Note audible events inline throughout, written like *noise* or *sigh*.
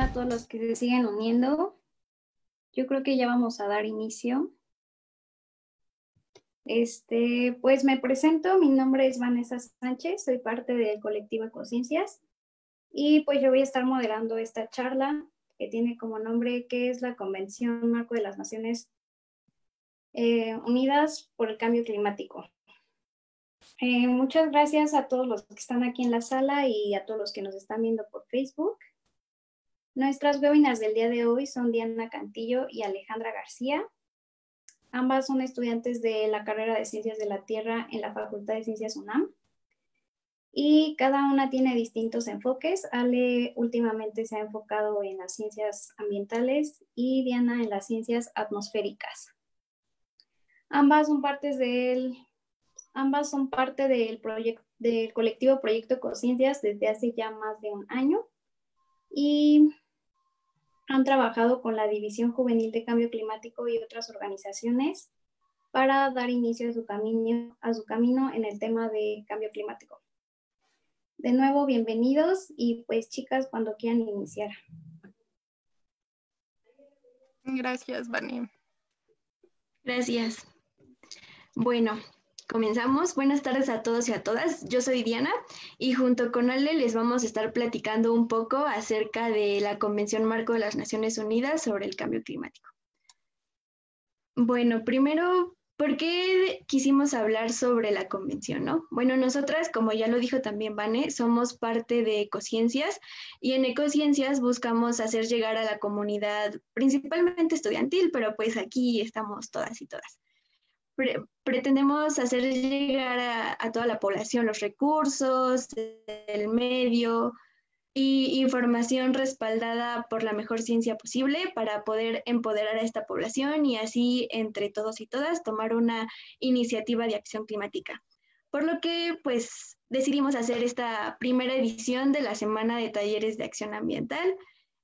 Hola a todos los que se siguen uniendo. Yo creo que ya vamos a dar inicio. Este, pues me presento, mi nombre es Vanessa Sánchez, soy parte del colectivo Ecociencias y pues yo voy a estar moderando esta charla que tiene como nombre ¿Qué es la Convención Marco de las Naciones eh, Unidas por el Cambio Climático? Eh, muchas gracias a todos los que están aquí en la sala y a todos los que nos están viendo por Facebook. Nuestras webinars del día de hoy son Diana Cantillo y Alejandra García. Ambas son estudiantes de la carrera de Ciencias de la Tierra en la Facultad de Ciencias UNAM. Y cada una tiene distintos enfoques. Ale últimamente se ha enfocado en las ciencias ambientales y Diana en las ciencias atmosféricas. Ambas son partes del, ambas son parte del, del colectivo Proyecto Ecociencias desde hace ya más de un año. Y han trabajado con la División Juvenil de Cambio Climático y otras organizaciones para dar inicio a su camino, a su camino en el tema de cambio climático. De nuevo, bienvenidos y pues chicas, cuando quieran iniciar. Gracias, Vani. Gracias. Bueno, Comenzamos. Buenas tardes a todos y a todas. Yo soy Diana y junto con Ale les vamos a estar platicando un poco acerca de la Convención Marco de las Naciones Unidas sobre el Cambio Climático. Bueno, primero, ¿por qué quisimos hablar sobre la convención, no? Bueno, nosotras, como ya lo dijo también Vane, somos parte de Ecociencias y en Ecociencias buscamos hacer llegar a la comunidad, principalmente estudiantil, pero pues aquí estamos todas y todas pretendemos hacer llegar a, toda la población los recursos, el medio y información respaldada por la mejor ciencia posible para poder empoderar a esta población y así entre todos y todas tomar una iniciativa de acción climática. Por lo que pues decidimos hacer esta primera edición de la Semana de Talleres de Acción Ambiental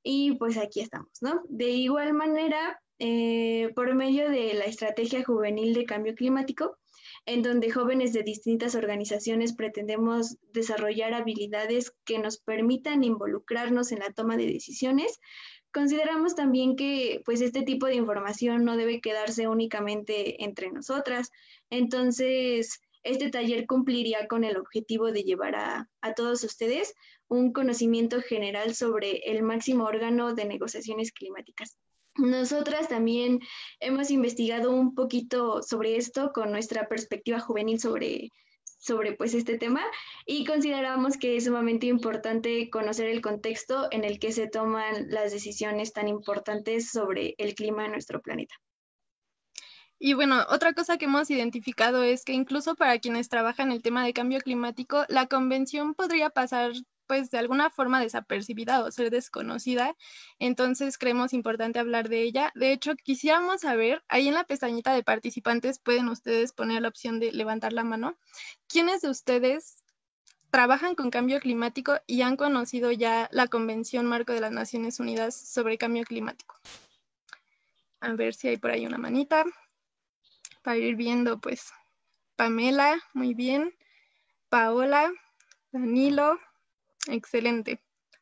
y pues aquí estamos, ¿no? De igual manera, eh, por medio de la Estrategia Juvenil de Cambio Climático, en donde jóvenes de distintas organizaciones pretendemos desarrollar habilidades que nos permitan involucrarnos en la toma de decisiones. Consideramos también que pues este tipo de información no debe quedarse únicamente entre nosotras. Entonces, este taller cumpliría con el objetivo de llevar a, a, todos ustedes un conocimiento general sobre el máximo órgano de negociaciones climáticas. Nosotras también hemos investigado un poquito sobre esto con nuestra perspectiva juvenil sobre, sobre pues, este tema y consideramos que es sumamente importante conocer el contexto en el que se toman las decisiones tan importantes sobre el clima en nuestro planeta. Y bueno, otra cosa que hemos identificado es que incluso para quienes trabajan el tema de cambio climático, la convención podría pasar pues de alguna forma desapercibida o ser desconocida. Entonces creemos importante hablar de ella. De hecho, quisiéramos saber, ahí en la pestañita de participantes pueden ustedes poner la opción de levantar la mano. ¿Quiénes de ustedes trabajan con cambio climático y han conocido ya la Convención Marco de las Naciones Unidas sobre Cambio Climático? A ver si hay por ahí una manita para ir viendo, pues, Pamela, muy bien, Paola, Danilo, Excelente.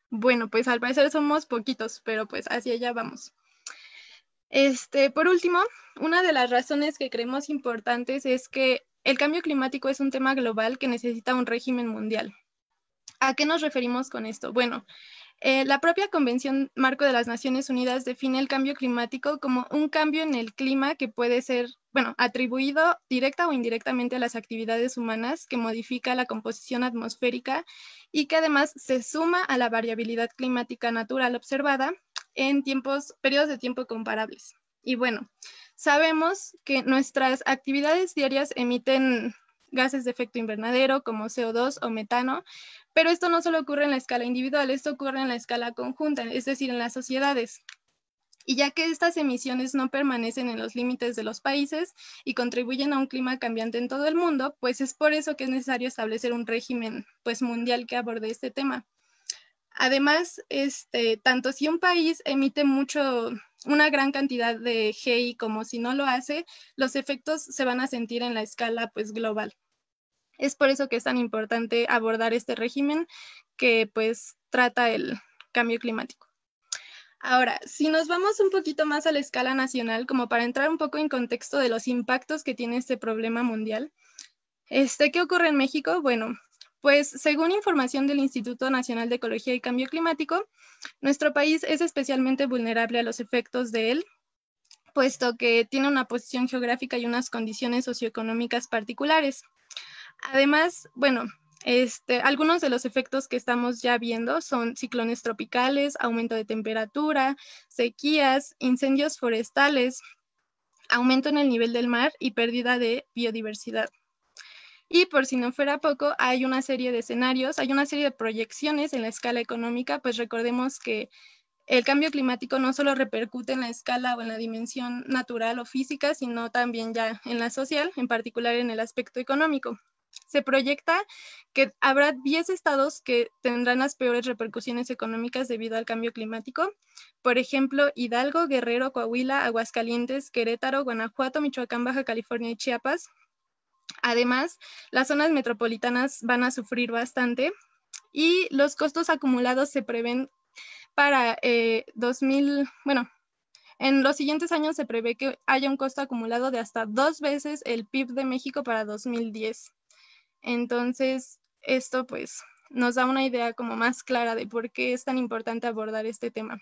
Bueno, pues al parecer somos poquitos, pero pues hacia allá vamos. Este, por último, una de las razones que creemos importantes es que el cambio climático es un tema global que necesita un régimen mundial. ¿A qué nos referimos con esto? Bueno, eh, la propia Convención Marco de las Naciones Unidas define el cambio climático como un cambio en el clima que puede ser, bueno, atribuido directa o indirectamente a las actividades humanas que modifica la composición atmosférica y que además se suma a la variabilidad climática natural observada en tiempos, periodos de tiempo comparables. Y bueno, sabemos que nuestras actividades diarias emiten gases de efecto invernadero como CO2 o metano, pero esto no solo ocurre en la escala individual, esto ocurre en la escala conjunta, es decir, en las sociedades. Y ya que estas emisiones no permanecen en los límites de los países y contribuyen a un clima cambiante en todo el mundo, pues es por eso que es necesario establecer un régimen pues, mundial que aborde este tema. Además, este, tanto si un país emite mucho, una gran cantidad de GI como si no lo hace, los efectos se van a sentir en la escala pues, global. Es por eso que es tan importante abordar este régimen que pues trata el cambio climático. Ahora, si nos vamos un poquito más a la escala nacional, como para entrar un poco en contexto de los impactos que tiene este problema mundial, este, ¿qué ocurre en México? Bueno, pues según información del Instituto Nacional de Ecología y Cambio Climático, nuestro país es especialmente vulnerable a los efectos de él, puesto que tiene una posición geográfica y unas condiciones socioeconómicas particulares. Además, bueno, este, algunos de los efectos que estamos ya viendo son ciclones tropicales, aumento de temperatura, sequías, incendios forestales, aumento en el nivel del mar y pérdida de biodiversidad. Y por si no fuera poco, hay una serie de escenarios, hay una serie de proyecciones en la escala económica, pues recordemos que el cambio climático no solo repercute en la escala o en la dimensión natural o física, sino también ya en la social, en particular en el aspecto económico. Se proyecta que habrá 10 estados que tendrán las peores repercusiones económicas debido al cambio climático. Por ejemplo, Hidalgo, Guerrero, Coahuila, Aguascalientes, Querétaro, Guanajuato, Michoacán, Baja California y Chiapas. Además, las zonas metropolitanas van a sufrir bastante y los costos acumulados se prevén para 2000, eh, bueno, en los siguientes años se prevé que haya un costo acumulado de hasta dos veces el PIB de México para 2010. Entonces, esto pues nos da una idea como más clara de por qué es tan importante abordar este tema.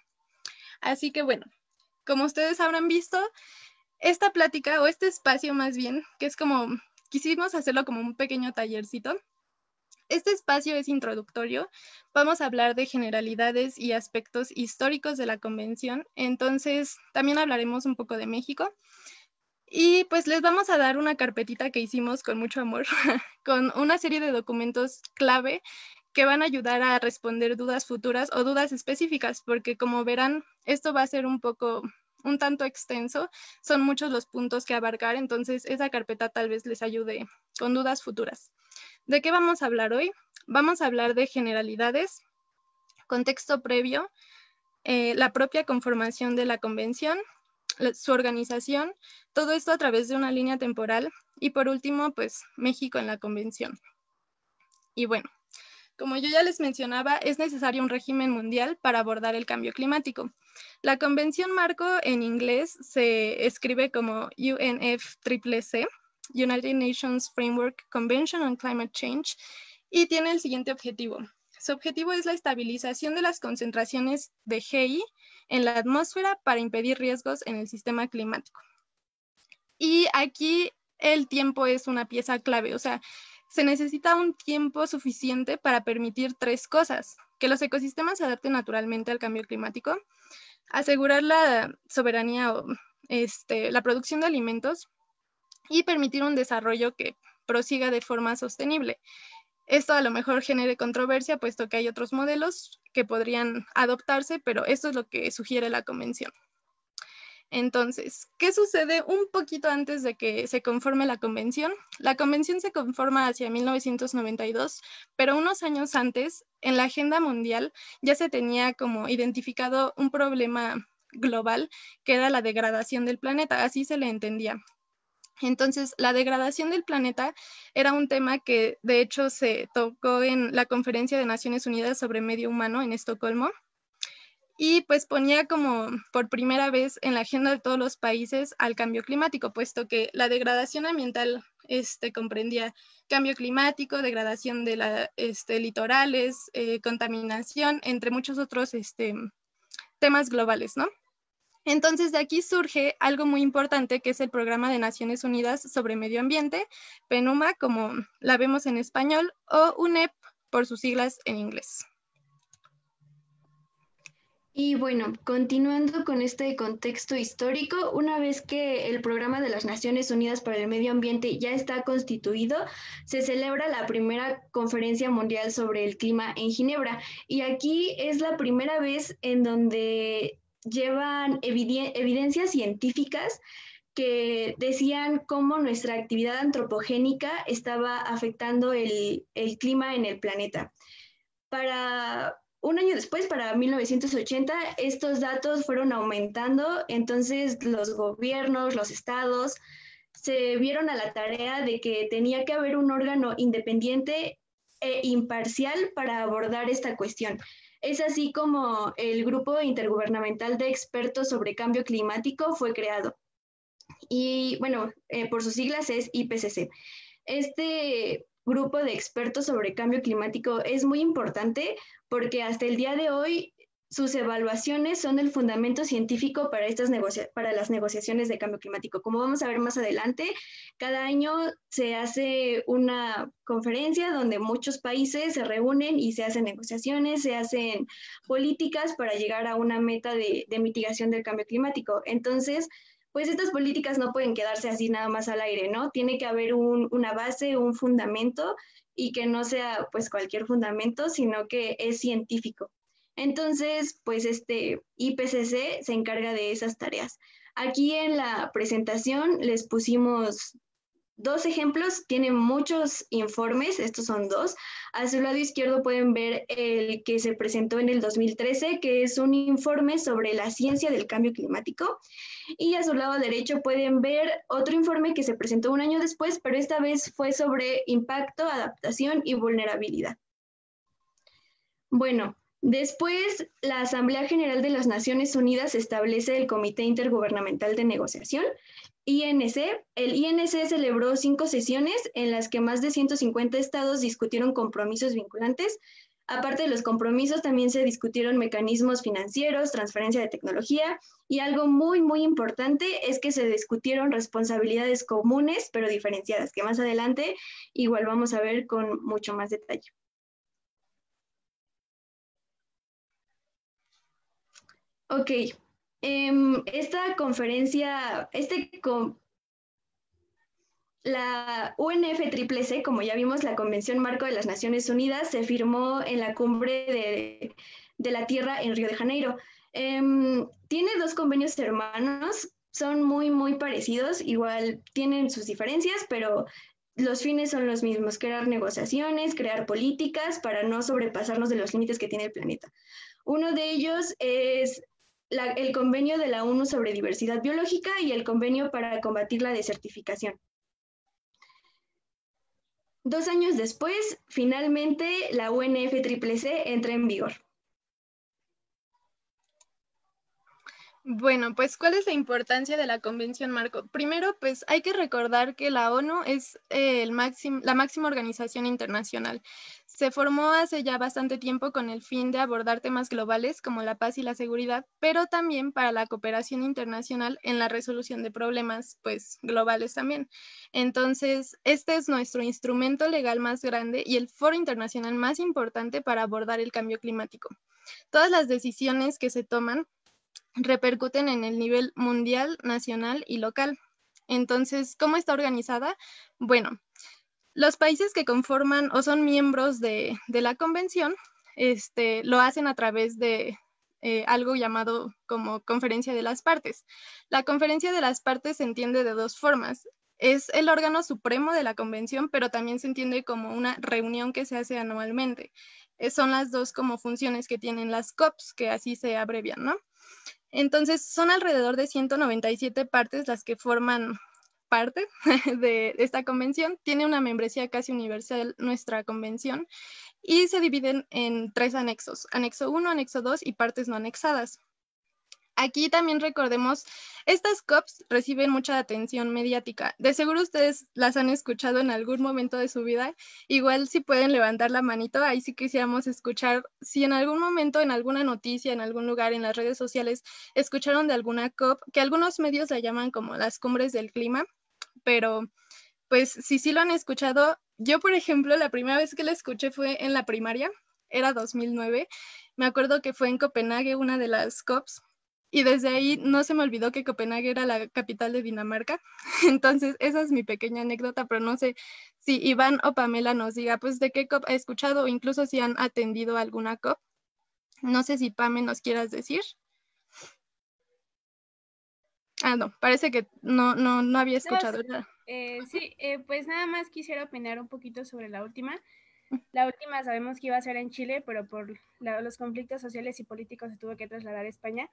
Así que bueno, como ustedes habrán visto, esta plática o este espacio más bien, que es como, quisimos hacerlo como un pequeño tallercito. Este espacio es introductorio. Vamos a hablar de generalidades y aspectos históricos de la convención. Entonces, también hablaremos un poco de México. Y pues les vamos a dar una carpetita que hicimos con mucho amor, *laughs* con una serie de documentos clave que van a ayudar a responder dudas futuras o dudas específicas, porque como verán, esto va a ser un poco, un tanto extenso, son muchos los puntos que abarcar, entonces esa carpeta tal vez les ayude con dudas futuras. ¿De qué vamos a hablar hoy? Vamos a hablar de generalidades, contexto previo, eh, la propia conformación de la convención, su organización, todo esto a través de una línea temporal y por último, pues México en la convención. Y bueno, como yo ya les mencionaba, es necesario un régimen mundial para abordar el cambio climático. La Convención Marco en inglés se escribe como UNFCCC, United Nations Framework Convention on Climate Change, y tiene el siguiente objetivo. Su objetivo es la estabilización de las concentraciones de GI en la atmósfera para impedir riesgos en el sistema climático. Y aquí el tiempo es una pieza clave, o sea, se necesita un tiempo suficiente para permitir tres cosas, que los ecosistemas se adapten naturalmente al cambio climático, asegurar la soberanía o este, la producción de alimentos y permitir un desarrollo que prosiga de forma sostenible. Esto a lo mejor genere controversia, puesto que hay otros modelos que podrían adoptarse, pero esto es lo que sugiere la convención. Entonces, ¿qué sucede un poquito antes de que se conforme la convención? La convención se conforma hacia 1992, pero unos años antes, en la agenda mundial, ya se tenía como identificado un problema global que era la degradación del planeta, así se le entendía. Entonces, la degradación del planeta era un tema que de hecho se tocó en la Conferencia de Naciones Unidas sobre Medio Humano en Estocolmo y pues ponía como por primera vez en la agenda de todos los países al cambio climático, puesto que la degradación ambiental este, comprendía cambio climático, degradación de la, este, litorales, eh, contaminación, entre muchos otros este, temas globales, ¿no? Entonces de aquí surge algo muy importante que es el Programa de Naciones Unidas sobre Medio Ambiente, PENUMA como la vemos en español, o UNEP por sus siglas en inglés. Y bueno, continuando con este contexto histórico, una vez que el Programa de las Naciones Unidas para el Medio Ambiente ya está constituido, se celebra la primera conferencia mundial sobre el clima en Ginebra. Y aquí es la primera vez en donde llevan evidencias científicas que decían cómo nuestra actividad antropogénica estaba afectando el, clima en el planeta. Para un año después, para 1980, estos datos fueron aumentando, entonces los gobiernos, los estados, se vieron a la tarea de que tenía que haber un órgano independiente e imparcial para abordar esta cuestión. Es así como el Grupo Intergubernamental de Expertos sobre Cambio Climático fue creado. Y bueno, eh, por sus siglas es IPCC. Este grupo de expertos sobre cambio climático es muy importante porque hasta el día de hoy sus evaluaciones son el fundamento científico para, estas para las negociaciones de cambio climático. Como vamos a ver más adelante, cada año se hace una conferencia donde muchos países se reúnen y se hacen negociaciones, se hacen políticas para llegar a una meta de, de mitigación del cambio climático. Entonces, pues estas políticas no pueden quedarse así nada más al aire, ¿no? Tiene que haber un, una base, un fundamento y que no sea pues cualquier fundamento, sino que es científico. Entonces, pues este IPCC se encarga de esas tareas. Aquí en la presentación les pusimos dos ejemplos, tienen muchos informes, estos son dos. A su lado izquierdo pueden ver el que se presentó en el 2013, que es un informe sobre la ciencia del cambio climático. Y a su lado derecho pueden ver otro informe que se presentó un año después, pero esta vez fue sobre impacto, adaptación y vulnerabilidad. Bueno, Después, la Asamblea General de las Naciones Unidas establece el Comité Intergubernamental de Negociación, INC. El INC celebró cinco sesiones en las que más de 150 estados discutieron compromisos vinculantes. Aparte de los compromisos, también se discutieron mecanismos financieros, transferencia de tecnología y algo muy, muy importante es que se discutieron responsabilidades comunes, pero diferenciadas, que más adelante igual vamos a ver con mucho más detalle. Ok, em, esta conferencia, este la UNFCCC, como ya vimos, la Convención Marco de las Naciones Unidas, se firmó en la cumbre de, la Tierra en Río de Janeiro. Em, tiene dos convenios hermanos, son muy, muy parecidos, igual tienen sus diferencias, pero los fines son los mismos, crear negociaciones, crear políticas para no sobrepasarnos de los límites que tiene el planeta. Uno de ellos es el convenio de la ONU sobre diversidad biológica y el convenio para combatir la desertificación. Dos años después, finalmente, la UNFCCC entra en vigor. Bueno, pues ¿cuál es la importancia de la Convención Marco? Primero, pues hay que recordar que la ONU es el la máxima organización internacional. Se formó hace ya bastante tiempo con el fin de abordar temas globales como la paz y la seguridad, pero también para la cooperación internacional en la resolución de problemas, pues globales también. Entonces, este es nuestro instrumento legal más grande y el foro internacional más importante para abordar el cambio climático. Todas las decisiones que se toman repercuten en el nivel mundial, nacional y local. Entonces, ¿cómo está organizada? Bueno, los países que conforman o son miembros de, la convención este, lo hacen a través de eh, algo llamado como conferencia de las partes. La conferencia de las partes se entiende de dos formas. Es el órgano supremo de la convención, pero también se entiende como una reunión que se hace anualmente. Eh, son las dos como funciones que tienen las COPs, que así se abrevian, ¿no? Entonces, son alrededor de 197 partes las que forman parte *laughs* de esta convención. Tiene una membresía casi universal nuestra convención y se dividen en tres anexos, anexo 1, anexo 2 y partes no anexadas. Aquí también recordemos, estas COPs reciben mucha atención mediática. De seguro ustedes las han escuchado en algún momento de su vida. Igual si pueden levantar la manito, ahí sí quisiéramos escuchar si en algún momento, en alguna noticia, en algún lugar, en las redes sociales, escucharon de alguna COP, que algunos medios la llaman como las cumbres del clima, pero pues si sí lo han escuchado, yo por ejemplo, la primera vez que la escuché fue en la primaria, era 2009. Me acuerdo que fue en Copenhague, una de las COPs, y desde ahí no se me olvidó que Copenhague era la capital de Dinamarca. *laughs* Entonces, esa es mi pequeña anécdota, pero no sé si Iván o Pamela nos diga, pues, de qué COP ha escuchado o incluso si han atendido alguna COP. No sé si Pame nos quieras decir. Ah, no, parece que no, no, no había escuchado nada. Eh, sí, eh, pues nada más quisiera opinar un poquito sobre la última. La última sabemos que iba a ser en Chile, pero por los conflictos sociales y políticos se tuvo que trasladar a España.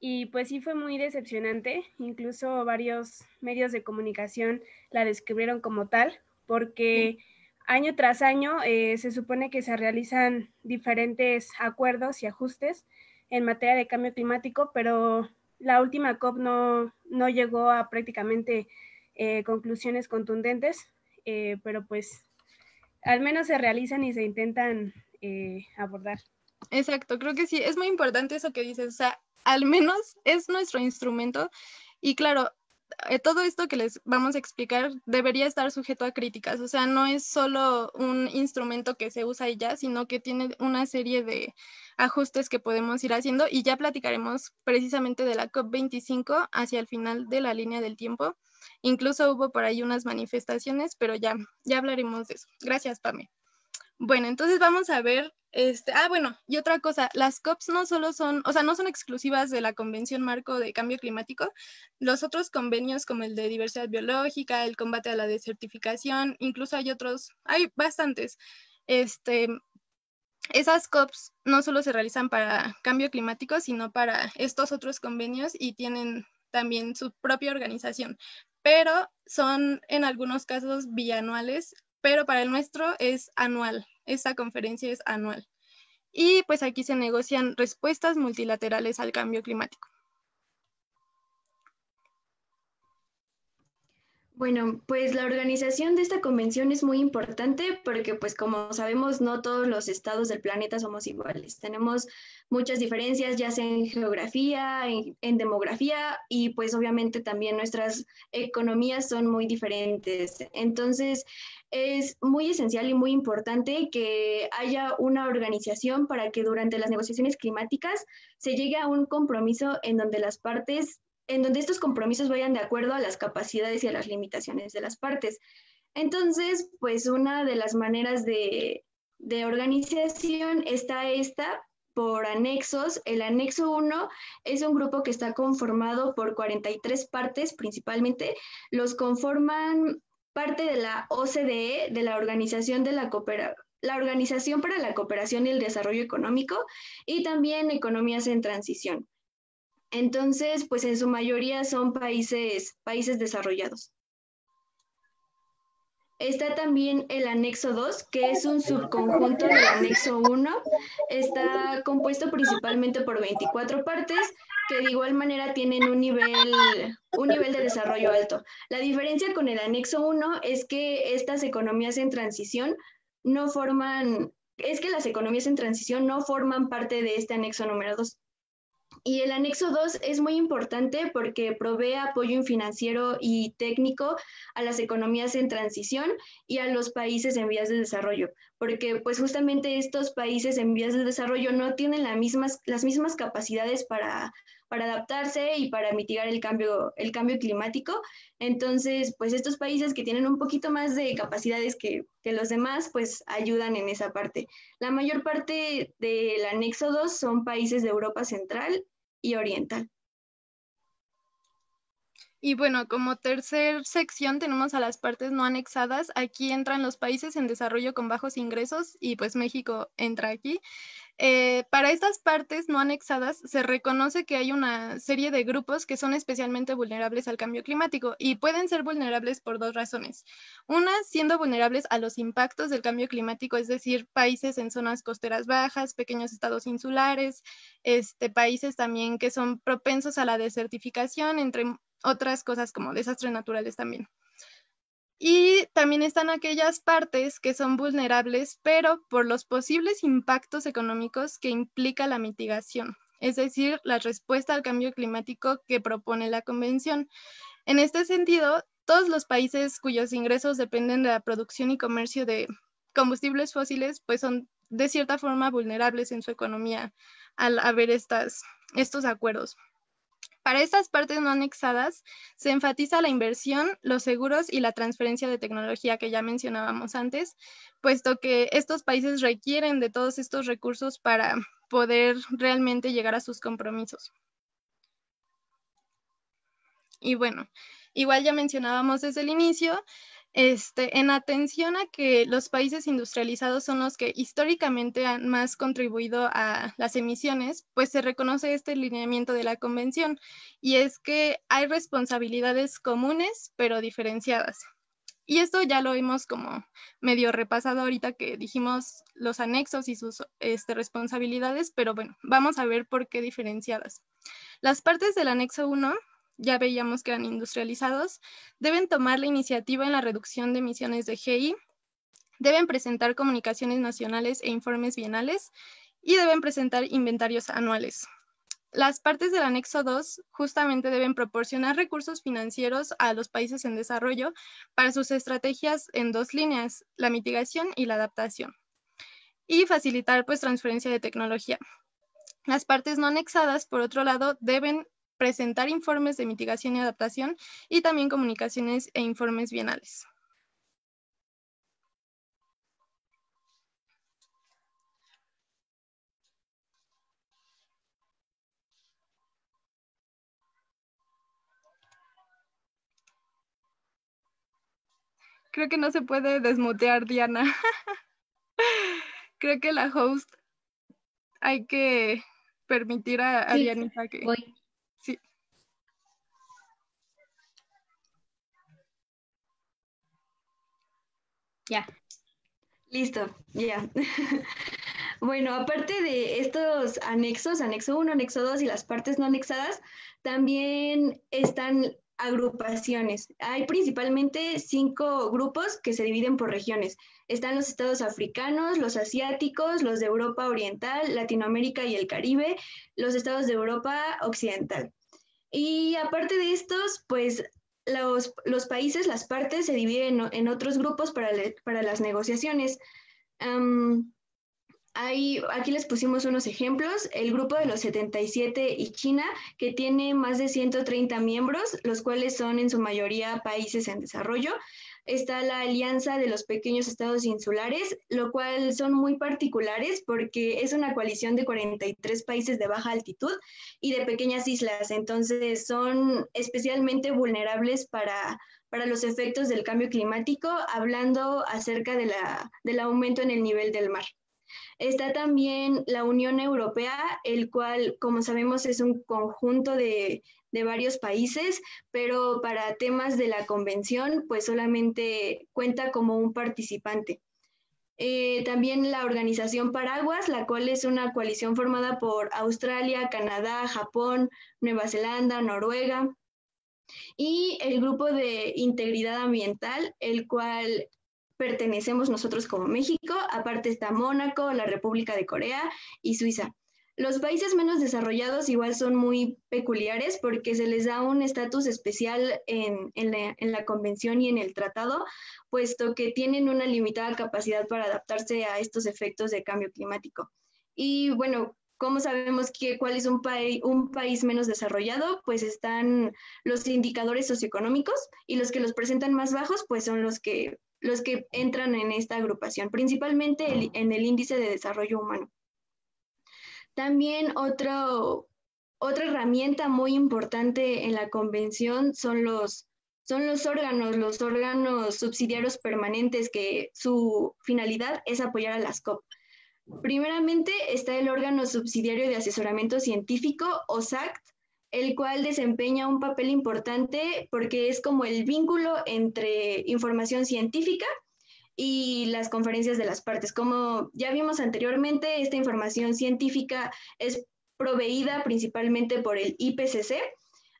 Y pues sí fue muy decepcionante, incluso varios medios de comunicación la describieron como tal, porque año tras año eh, se supone que se realizan diferentes acuerdos y ajustes en materia de cambio climático, pero la última COP no, no llegó a prácticamente eh, conclusiones contundentes, eh, pero pues al menos se realizan y se intentan abordar. Exacto, creo que sí, es muy importante eso que dices, o sea, al menos es nuestro instrumento y claro, eh, todo esto que les vamos a explicar debería estar sujeto a críticas, o sea, no es solo un instrumento que se usa y ya, sino que tiene una serie de ajustes que podemos ir haciendo y ya platicaremos precisamente de la COP25 hacia el final de la línea del tiempo. Incluso hubo por ahí unas manifestaciones, pero ya, ya hablaremos de eso. Gracias, Pame. Bueno, entonces vamos a ver, este, ah, bueno, y otra cosa, las COPs no solo son, o sea, no son exclusivas de la Convención Marco de Cambio Climático, los otros convenios como el de diversidad biológica, el combate a la desertificación, incluso hay otros, hay bastantes. Este, esas COPs no solo se realizan para cambio climático, sino para estos otros convenios y tienen también su propia organización, pero son en algunos casos bianuales pero para el nuestro es anual. Esta conferencia es anual. Y pues aquí se negocian respuestas multilaterales al cambio climático. Bueno, pues la organización de esta convención es muy importante porque, pues como sabemos, no todos los estados del planeta somos iguales. Tenemos muchas diferencias, ya sea en geografía, en, demografía y pues obviamente también nuestras economías son muy diferentes. Entonces, es muy esencial y muy importante que haya una organización para que durante las negociaciones climáticas se llegue a un compromiso en donde las partes en donde estos compromisos vayan de acuerdo a las capacidades y a las limitaciones de las partes. Entonces, pues una de las maneras de, organización está esta por anexos. El anexo 1 es un grupo que está conformado por 43 partes principalmente. Los conforman parte de la OCDE, de la Organización de la para la Cooperación y el Desarrollo Económico y también economías en transición. Entonces, pues en su mayoría son países, países desarrollados. Está también el anexo 2, que es un subconjunto del anexo 1. Está compuesto principalmente por 24 partes que de igual manera tienen un nivel, un nivel de desarrollo alto. La diferencia con el anexo 1 es que estas economías en transición no forman, es que las economías en transición no forman parte de este anexo número 2. Y el anexo 2 es muy importante porque provee apoyo financiero y técnico a las economías en transición y a los países en vías de desarrollo, porque pues justamente estos países en vías de desarrollo no tienen mismas, las mismas capacidades para, para adaptarse y para mitigar el cambio, el cambio climático. Entonces, pues estos países que tienen un poquito más de capacidades que, que los demás, pues ayudan en esa parte. La mayor parte del anexo 2 son países de Europa Central y Oriental. Y bueno, como tercer sección tenemos a las partes no anexadas. Aquí entran los países en desarrollo con bajos ingresos y pues México entra aquí. Eh, para estas partes no anexadas se reconoce que hay una serie de grupos que son especialmente vulnerables al cambio climático y pueden ser vulnerables por dos razones. Una, siendo vulnerables a los impactos del cambio climático, es decir, países en zonas costeras bajas, pequeños estados insulares, este, países también que son propensos a la desertificación, entre otras cosas como desastres naturales también. Y también están aquellas partes que son vulnerables, pero por los posibles impactos económicos que implica la mitigación, es decir, la respuesta al cambio climático que propone la Convención. En este sentido, todos los países cuyos ingresos dependen de la producción y comercio de combustibles fósiles, pues son de cierta forma vulnerables en su economía al haber estos acuerdos. Para estas partes no anexadas, se enfatiza la inversión, los seguros y la transferencia de tecnología que ya mencionábamos antes, puesto que estos países requieren de todos estos recursos para poder realmente llegar a sus compromisos. Y bueno, igual ya mencionábamos desde el inicio, este, en atención a que los países industrializados son los que históricamente han más contribuido a las emisiones, pues se reconoce este lineamiento de la convención y es que hay responsabilidades comunes pero diferenciadas. Y esto ya lo hemos como medio repasado ahorita que dijimos los anexos y sus este, responsabilidades, pero bueno, vamos a ver por qué diferenciadas. Las partes del anexo 1, ya veíamos que eran industrializados, deben tomar la iniciativa en la reducción de emisiones de GI, deben presentar comunicaciones nacionales e informes bienales y deben presentar inventarios anuales. Las partes del anexo 2 justamente deben proporcionar recursos financieros a los países en desarrollo para sus estrategias en dos líneas, la mitigación y la adaptación, y facilitar pues transferencia de tecnología. Las partes no anexadas, por otro lado, deben presentar informes de mitigación y adaptación y también comunicaciones e informes bienales. Creo que no se puede desmutear, Diana. *laughs* Creo que la host hay que permitir a, Diana que... Voy. Sí. Ya. Listo, ya. *laughs* bueno, aparte de estos anexos, anexo 1, anexo 2 y las partes no anexadas, también están agrupaciones. Hay principalmente cinco grupos que se dividen por regiones. Están los estados africanos, los asiáticos, los de Europa Oriental, Latinoamérica y el Caribe, los estados de Europa Occidental. Y aparte de estos, pues los, países, las partes se dividen en, otros grupos para, para las negociaciones aquí les pusimos unos ejemplos. El grupo de los 77 y China, que tiene más de 130 miembros, los cuales son en su mayoría países en desarrollo. Está la Alianza de los Pequeños Estados Insulares, lo cual son muy particulares porque es una coalición de 43 países de baja altitud y de pequeñas islas. Entonces son especialmente vulnerables para, para los efectos del cambio climático, hablando acerca de la, del aumento en el nivel del mar. Está también la Unión Europea, el cual, como sabemos, es un conjunto de, varios países, pero para temas de la convención, pues solamente cuenta como un participante. Eh, también la Organización Paraguas, la cual es una coalición formada por Australia, Canadá, Japón, Nueva Zelanda, Noruega. Y el Grupo de Integridad Ambiental, el cual pertenecemos nosotros como México, aparte está Mónaco, la República de Corea y Suiza. Los países menos desarrollados igual son muy peculiares porque se les da un estatus especial en, la, convención y en el tratado, puesto que tienen una limitada capacidad para adaptarse a estos efectos de cambio climático. Y bueno, ¿cómo sabemos que, cuál es un, un país menos desarrollado? Pues están los indicadores socioeconómicos y los que los presentan más bajos, pues son los que los que entran en esta agrupación, principalmente en el índice de desarrollo humano. También otra herramienta muy importante en la convención son los, son los órganos, los órganos subsidiarios permanentes que su finalidad es apoyar a las COP. Primeramente está el órgano subsidiario de asesoramiento científico, OSACT, el cual desempeña un papel importante porque es como el vínculo entre información científica y las conferencias de las partes. Como ya vimos anteriormente, esta información científica es proveída principalmente por el IPCC.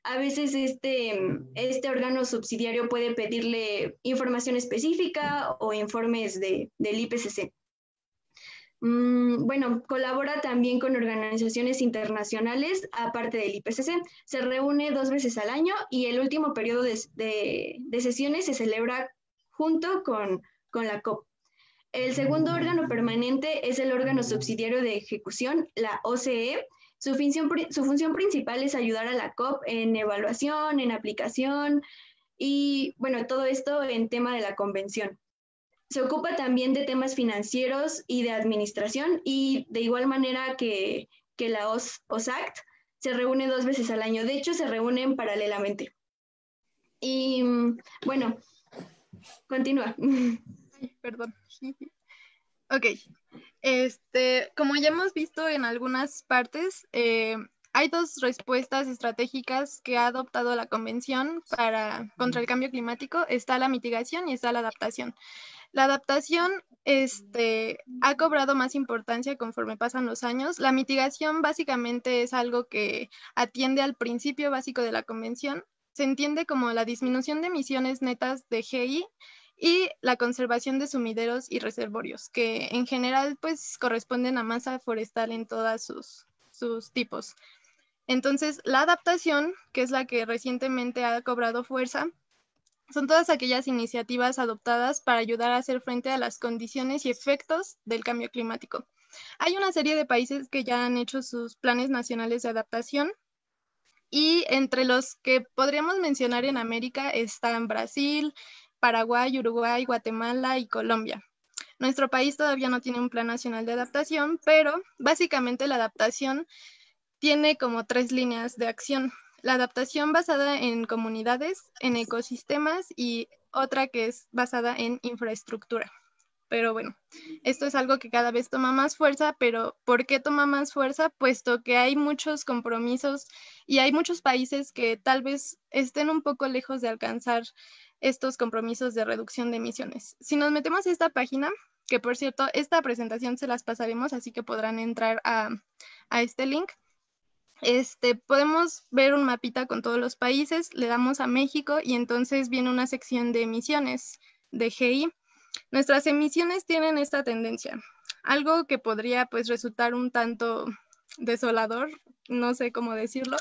A veces este, este órgano subsidiario puede pedirle información específica o informes de, del IPCC. Mm, bueno, colabora también con organizaciones internacionales, aparte del IPCC. Se reúne dos veces al año y el último periodo de, sesiones se celebra junto con, la COP. El segundo órgano permanente es el órgano subsidiario de ejecución, la OCE. Su función, su función principal es ayudar a la COP en evaluación, en aplicación y, bueno, todo esto en tema de la convención. Se ocupa también de temas financieros y de administración y de igual manera que, la OSACT se reúne dos veces al año. De hecho, se reúnen paralelamente. Y bueno, continúa. *laughs* *laughs* perdón. Ok. Este, como ya hemos visto en algunas partes, eh, hay dos respuestas estratégicas que ha adoptado la Convención para, contra el cambio climático. Está la mitigación y está la adaptación. La adaptación este, ha cobrado más importancia conforme pasan los años. La mitigación básicamente es algo que atiende al principio básico de la Convención. Se entiende como la disminución de emisiones netas de GI y la conservación de sumideros y reservorios, que en general pues corresponden a masa forestal en todos sus, sus tipos. Entonces, la adaptación, que es la que recientemente ha cobrado fuerza, son todas aquellas iniciativas adoptadas para ayudar a hacer frente a las condiciones y efectos del cambio climático. Hay una serie de países que ya han hecho sus planes nacionales de adaptación y entre los que podríamos mencionar en América están Brasil, Paraguay, Uruguay, Guatemala y Colombia. Nuestro país todavía no tiene un plan nacional de adaptación, pero básicamente la adaptación tiene como tres líneas de acción. La adaptación basada en comunidades, en ecosistemas y otra que es basada en infraestructura. Pero bueno, esto es algo que cada vez toma más fuerza, pero ¿por qué toma más fuerza? Puesto que hay muchos compromisos y hay muchos países que tal vez estén un poco lejos de alcanzar estos compromisos de reducción de emisiones. Si nos metemos a esta página, que por cierto, esta presentación se las pasaremos, así que podrán entrar a, a este link este, podemos ver un mapita con todos los países, le damos a México y entonces viene una sección de emisiones de GI. Nuestras emisiones tienen esta tendencia, algo que podría pues resultar un tanto desolador, no sé cómo decirlo,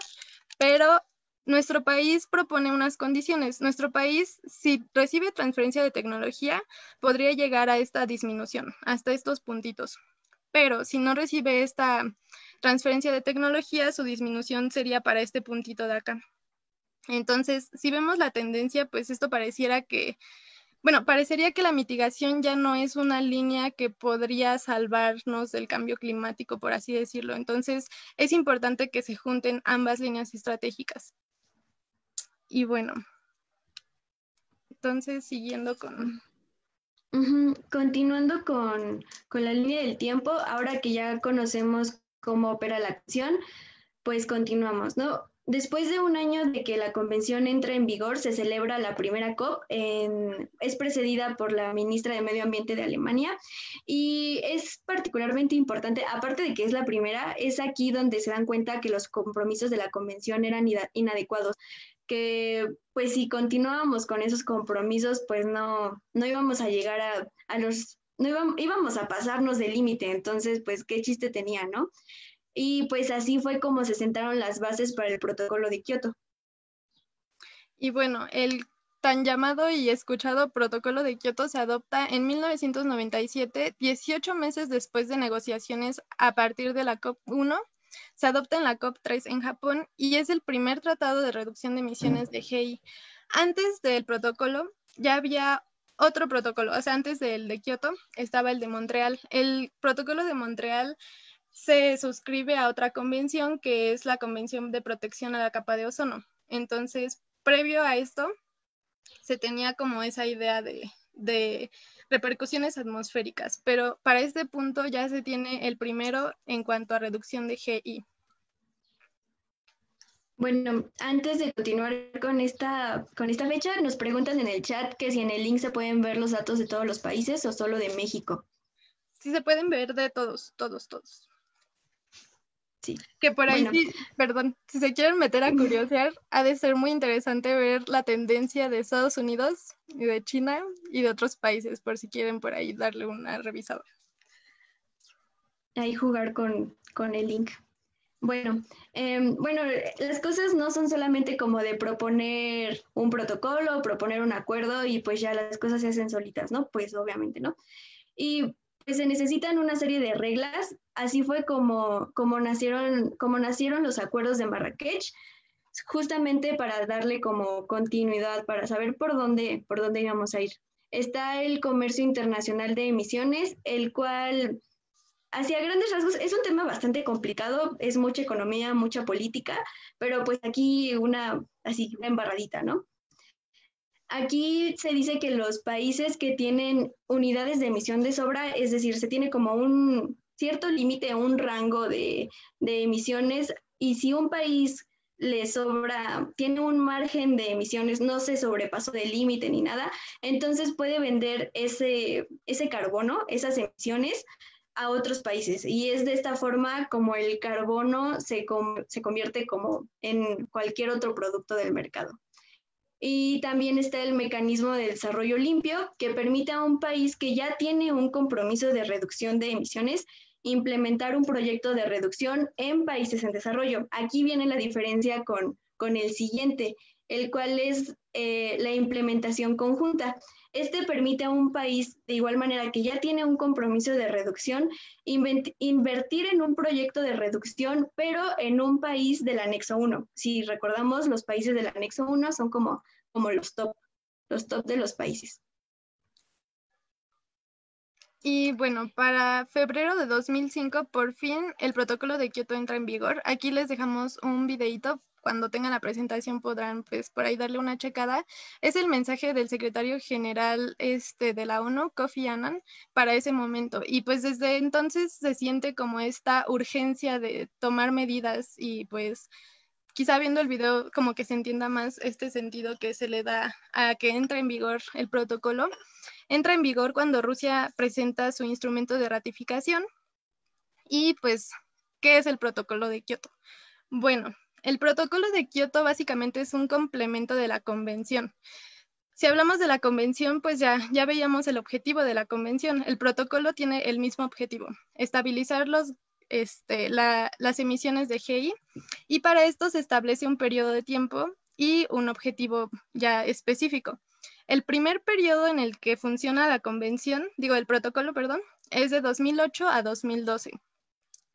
pero nuestro país propone unas condiciones. Nuestro país, si recibe transferencia de tecnología, podría llegar a esta disminución, hasta estos puntitos. Pero si no recibe esta transferencia de tecnología, su disminución sería para este puntito de acá. Entonces, si vemos la tendencia, pues esto pareciera que, bueno, parecería que la mitigación ya no es una línea que podría salvarnos del cambio climático, por así decirlo. Entonces, es importante que se junten ambas líneas estratégicas. Y bueno, entonces, siguiendo con... Continuando con, con la línea del tiempo, ahora que ya conocemos cómo opera la acción, pues continuamos, ¿no? Después de un año de que la convención entra en vigor, se celebra la primera COP, es precedida por la ministra de Medio Ambiente de Alemania y es particularmente importante, aparte de que es la primera, es aquí donde se dan cuenta que los compromisos de la convención eran inadecuados, que pues si continuábamos con esos compromisos, pues no, no íbamos a llegar a, a los no íbamos, a pasarnos del límite, entonces, pues, ¿qué chiste tenía, no? Y pues así fue como se sentaron las bases para el protocolo de Kioto. Y bueno, el tan llamado y escuchado protocolo de Kioto se adopta en 1997, 18 meses después de negociaciones a partir de la COP1. Se adopta en la COP3 en Japón y es el primer tratado de reducción de emisiones de GI. Antes del protocolo ya había otro protocolo, o sea, antes del de Kioto estaba el de Montreal. El protocolo de Montreal se suscribe a otra convención que es la Convención de Protección a la Capa de Ozono. Entonces, previo a esto, se tenía como esa idea de, de repercusiones atmosféricas, pero para este punto ya se tiene el primero en cuanto a reducción de GI. Bueno, antes de continuar con esta, con esta fecha, nos preguntan en el chat que si en el link se pueden ver los datos de todos los países o solo de México. Sí, se pueden ver de todos, todos, todos. Sí. Que por ahí, sí, perdón, si se quieren meter a curiosear, ha de ser muy interesante ver la tendencia de Estados Unidos y de China y de otros países, por si quieren por ahí darle una revisada. Ahí jugar con, con el link. Bueno, em, bueno, las cosas no son solamente como de proponer un protocolo, proponer un acuerdo y pues ya las cosas se hacen solitas, ¿no? Pues obviamente, ¿no? Y pues se necesitan una serie de reglas, así fue como, como, nacieron, como nacieron los acuerdos de Marrakech, justamente para darle como continuidad, para saber por dónde, por dónde íbamos a ir. Está el comercio internacional de emisiones, el cual hacia grandes rasgos es un tema bastante complicado, es mucha economía, mucha política, pero pues aquí una así una embarradita, ¿no? Aquí se dice que los países que tienen unidades de emisión de sobra, es decir, se tiene como un cierto límite, un rango de, emisiones y si un país le sobra, tiene un margen de emisiones, no se sobrepasó del límite ni nada, entonces puede vender ese, ese carbono, esas emisiones a otros países. Y es de esta forma como el carbono se, se convierte como en cualquier otro producto del mercado. Y también está el mecanismo de desarrollo limpio, que permite a un país que ya tiene un compromiso de reducción de emisiones implementar un proyecto de reducción en países en desarrollo. Aquí viene la diferencia con, con el siguiente, el cual es eh, la implementación conjunta. Este permite a un país, de igual manera que ya tiene un compromiso de reducción, invertir en un proyecto de reducción, pero en un país del anexo 1. Si recordamos, los países del anexo 1 son como, como los top, los top de los países. Y bueno, para febrero de 2005, por fin el protocolo de Kioto entra en vigor. Aquí les dejamos un videito. Cuando tengan la presentación podrán pues por ahí darle una checada. Es el mensaje del secretario general este, de la ONU, Kofi Annan, para ese momento. Y pues desde entonces se siente como esta urgencia de tomar medidas y pues quizá viendo el video como que se entienda más este sentido que se le da a que entre en vigor el protocolo entra en vigor cuando Rusia presenta su instrumento de ratificación. Y pues, ¿qué es el protocolo de Kioto? Bueno, el protocolo de Kioto básicamente es un complemento de la convención. Si hablamos de la convención, pues ya, ya veíamos el objetivo de la convención. El protocolo tiene el mismo objetivo, estabilizar los, este, las emisiones de GI y para esto se establece un periodo de tiempo y un objetivo ya específico. El primer periodo en el que funciona la convención, digo el protocolo, perdón, es de 2008 a 2012.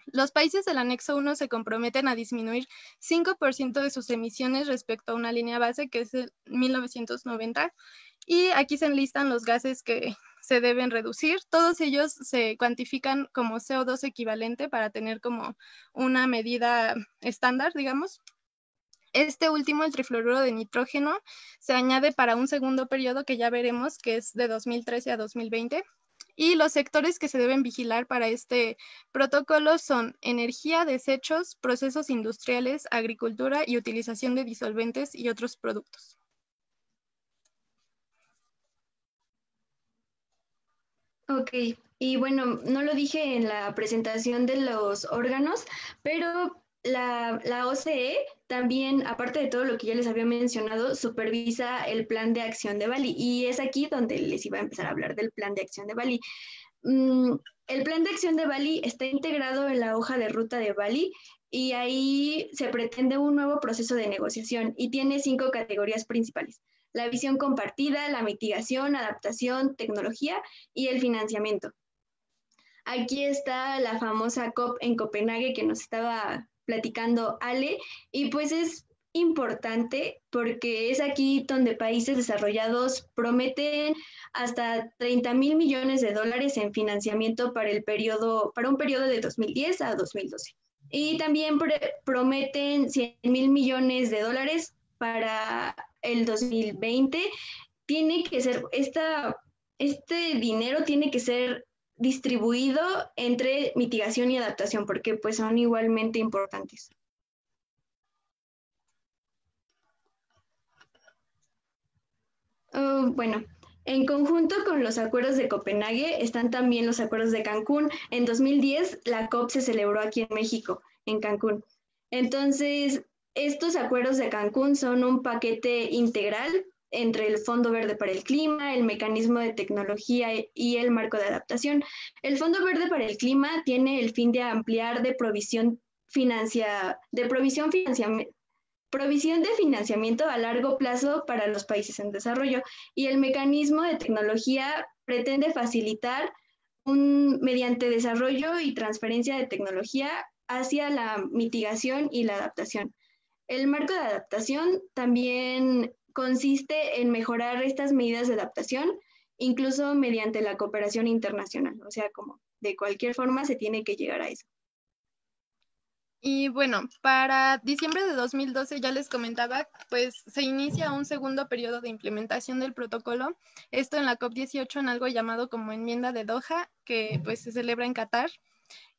Los países del anexo 1 se comprometen a disminuir 5% de sus emisiones respecto a una línea base que es el 1990 y aquí se enlistan los gases que se deben reducir. Todos ellos se cuantifican como CO2 equivalente para tener como una medida estándar, digamos. Este último, el trifluoruro de nitrógeno, se añade para un segundo periodo que ya veremos, que es de 2013 a 2020. Y los sectores que se deben vigilar para este protocolo son energía, desechos, procesos industriales, agricultura y utilización de disolventes y otros productos. Ok, y bueno, no lo dije en la presentación de los órganos, pero la, OCE también, aparte de todo lo que ya les había mencionado, supervisa el plan de acción de Bali y es aquí donde les iba a empezar a hablar del plan de acción de Bali. Mm, el plan de acción de Bali está integrado en la hoja de ruta de Bali y ahí se pretende un nuevo proceso de negociación y tiene cinco categorías principales. La visión compartida, la mitigación, adaptación, tecnología y el financiamiento. Aquí está la famosa COP en Copenhague que nos estaba platicando Ale, y pues es importante porque es aquí donde países desarrollados prometen hasta 30 mil millones de dólares en financiamiento para el periodo, para un periodo de 2010 a 2012. Y también prometen 100 mil millones de dólares para el 2020. Tiene que ser, esta, este dinero tiene que ser distribuido entre mitigación y adaptación, porque pues son igualmente importantes. Oh, bueno, en conjunto con los acuerdos de Copenhague están también los acuerdos de Cancún. En 2010 la COP se celebró aquí en México, en Cancún. Entonces, estos acuerdos de Cancún son un paquete integral entre el Fondo Verde para el Clima, el Mecanismo de Tecnología y el Marco de Adaptación. El Fondo Verde para el Clima tiene el fin de ampliar de provisión, financia, de provisión, provisión de financiamiento a largo plazo para los países en desarrollo y el Mecanismo de Tecnología pretende facilitar un, mediante desarrollo y transferencia de tecnología hacia la mitigación y la adaptación. El marco de adaptación también consiste en mejorar estas medidas de adaptación, incluso mediante la cooperación internacional. O sea, como de cualquier forma se tiene que llegar a eso. Y bueno, para diciembre de 2012 ya les comentaba, pues se inicia un segundo periodo de implementación del protocolo, esto en la COP18 en algo llamado como enmienda de Doha, que pues se celebra en Qatar.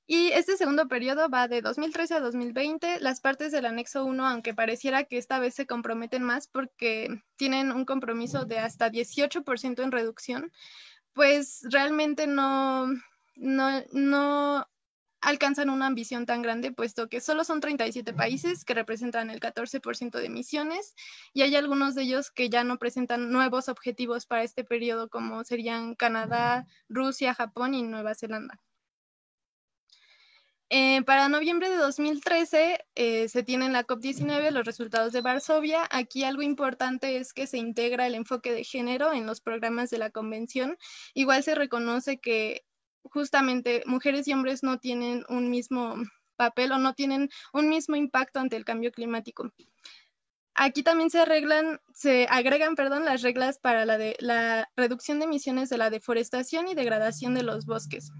Y este segundo periodo va de 2013 a 2020. Las partes del anexo 1, aunque pareciera que esta vez se comprometen más porque tienen un compromiso de hasta 18% en reducción, pues realmente no, no, no alcanzan una ambición tan grande, puesto que solo son 37 países que representan el 14% de emisiones y hay algunos de ellos que ya no presentan nuevos objetivos para este periodo, como serían Canadá, Rusia, Japón y Nueva Zelanda. Eh, para noviembre de 2013 eh, se tiene en la COP19 los resultados de Varsovia. Aquí algo importante es que se integra el enfoque de género en los programas de la convención. Igual se reconoce que justamente mujeres y hombres no tienen un mismo papel o no tienen un mismo impacto ante el cambio climático. Aquí también se arreglan, se agregan, las reglas para la reducción de emisiones de la deforestación y degradación de los bosques.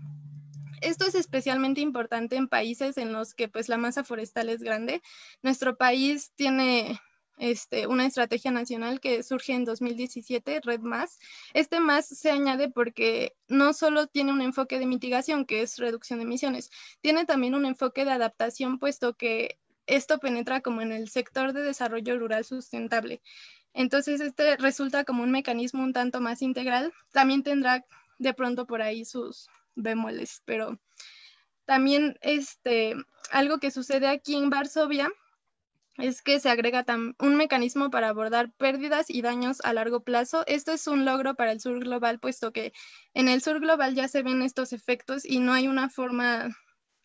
Esto es especialmente importante en países en los que pues la masa forestal es grande. Nuestro país tiene este, una estrategia nacional que surge en 2017, Red Más. Este más se añade porque no solo tiene un enfoque de mitigación, que es reducción de emisiones, tiene también un enfoque de adaptación, puesto que esto penetra como en el sector de desarrollo rural sustentable. Entonces, este resulta como un mecanismo un tanto más integral. También tendrá de pronto por ahí sus bemoles, pero también este, algo que sucede aquí en Varsovia es que se agrega un mecanismo para abordar pérdidas y daños a largo plazo. Esto es un logro para el sur global, puesto que en el sur global ya se ven estos efectos y no hay una forma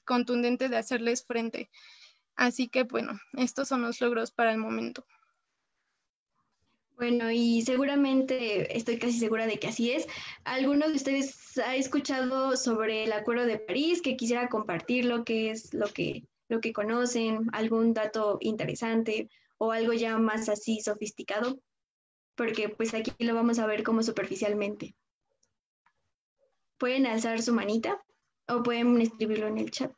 contundente de hacerles frente. Así que bueno, estos son los logros para el momento. Bueno, y seguramente estoy casi segura de que así es. ¿Alguno de ustedes ha escuchado sobre el Acuerdo de París que quisiera compartirlo? ¿Qué es lo que, lo que conocen? ¿Algún dato interesante o algo ya más así sofisticado? Porque pues aquí lo vamos a ver como superficialmente. Pueden alzar su manita o pueden escribirlo en el chat.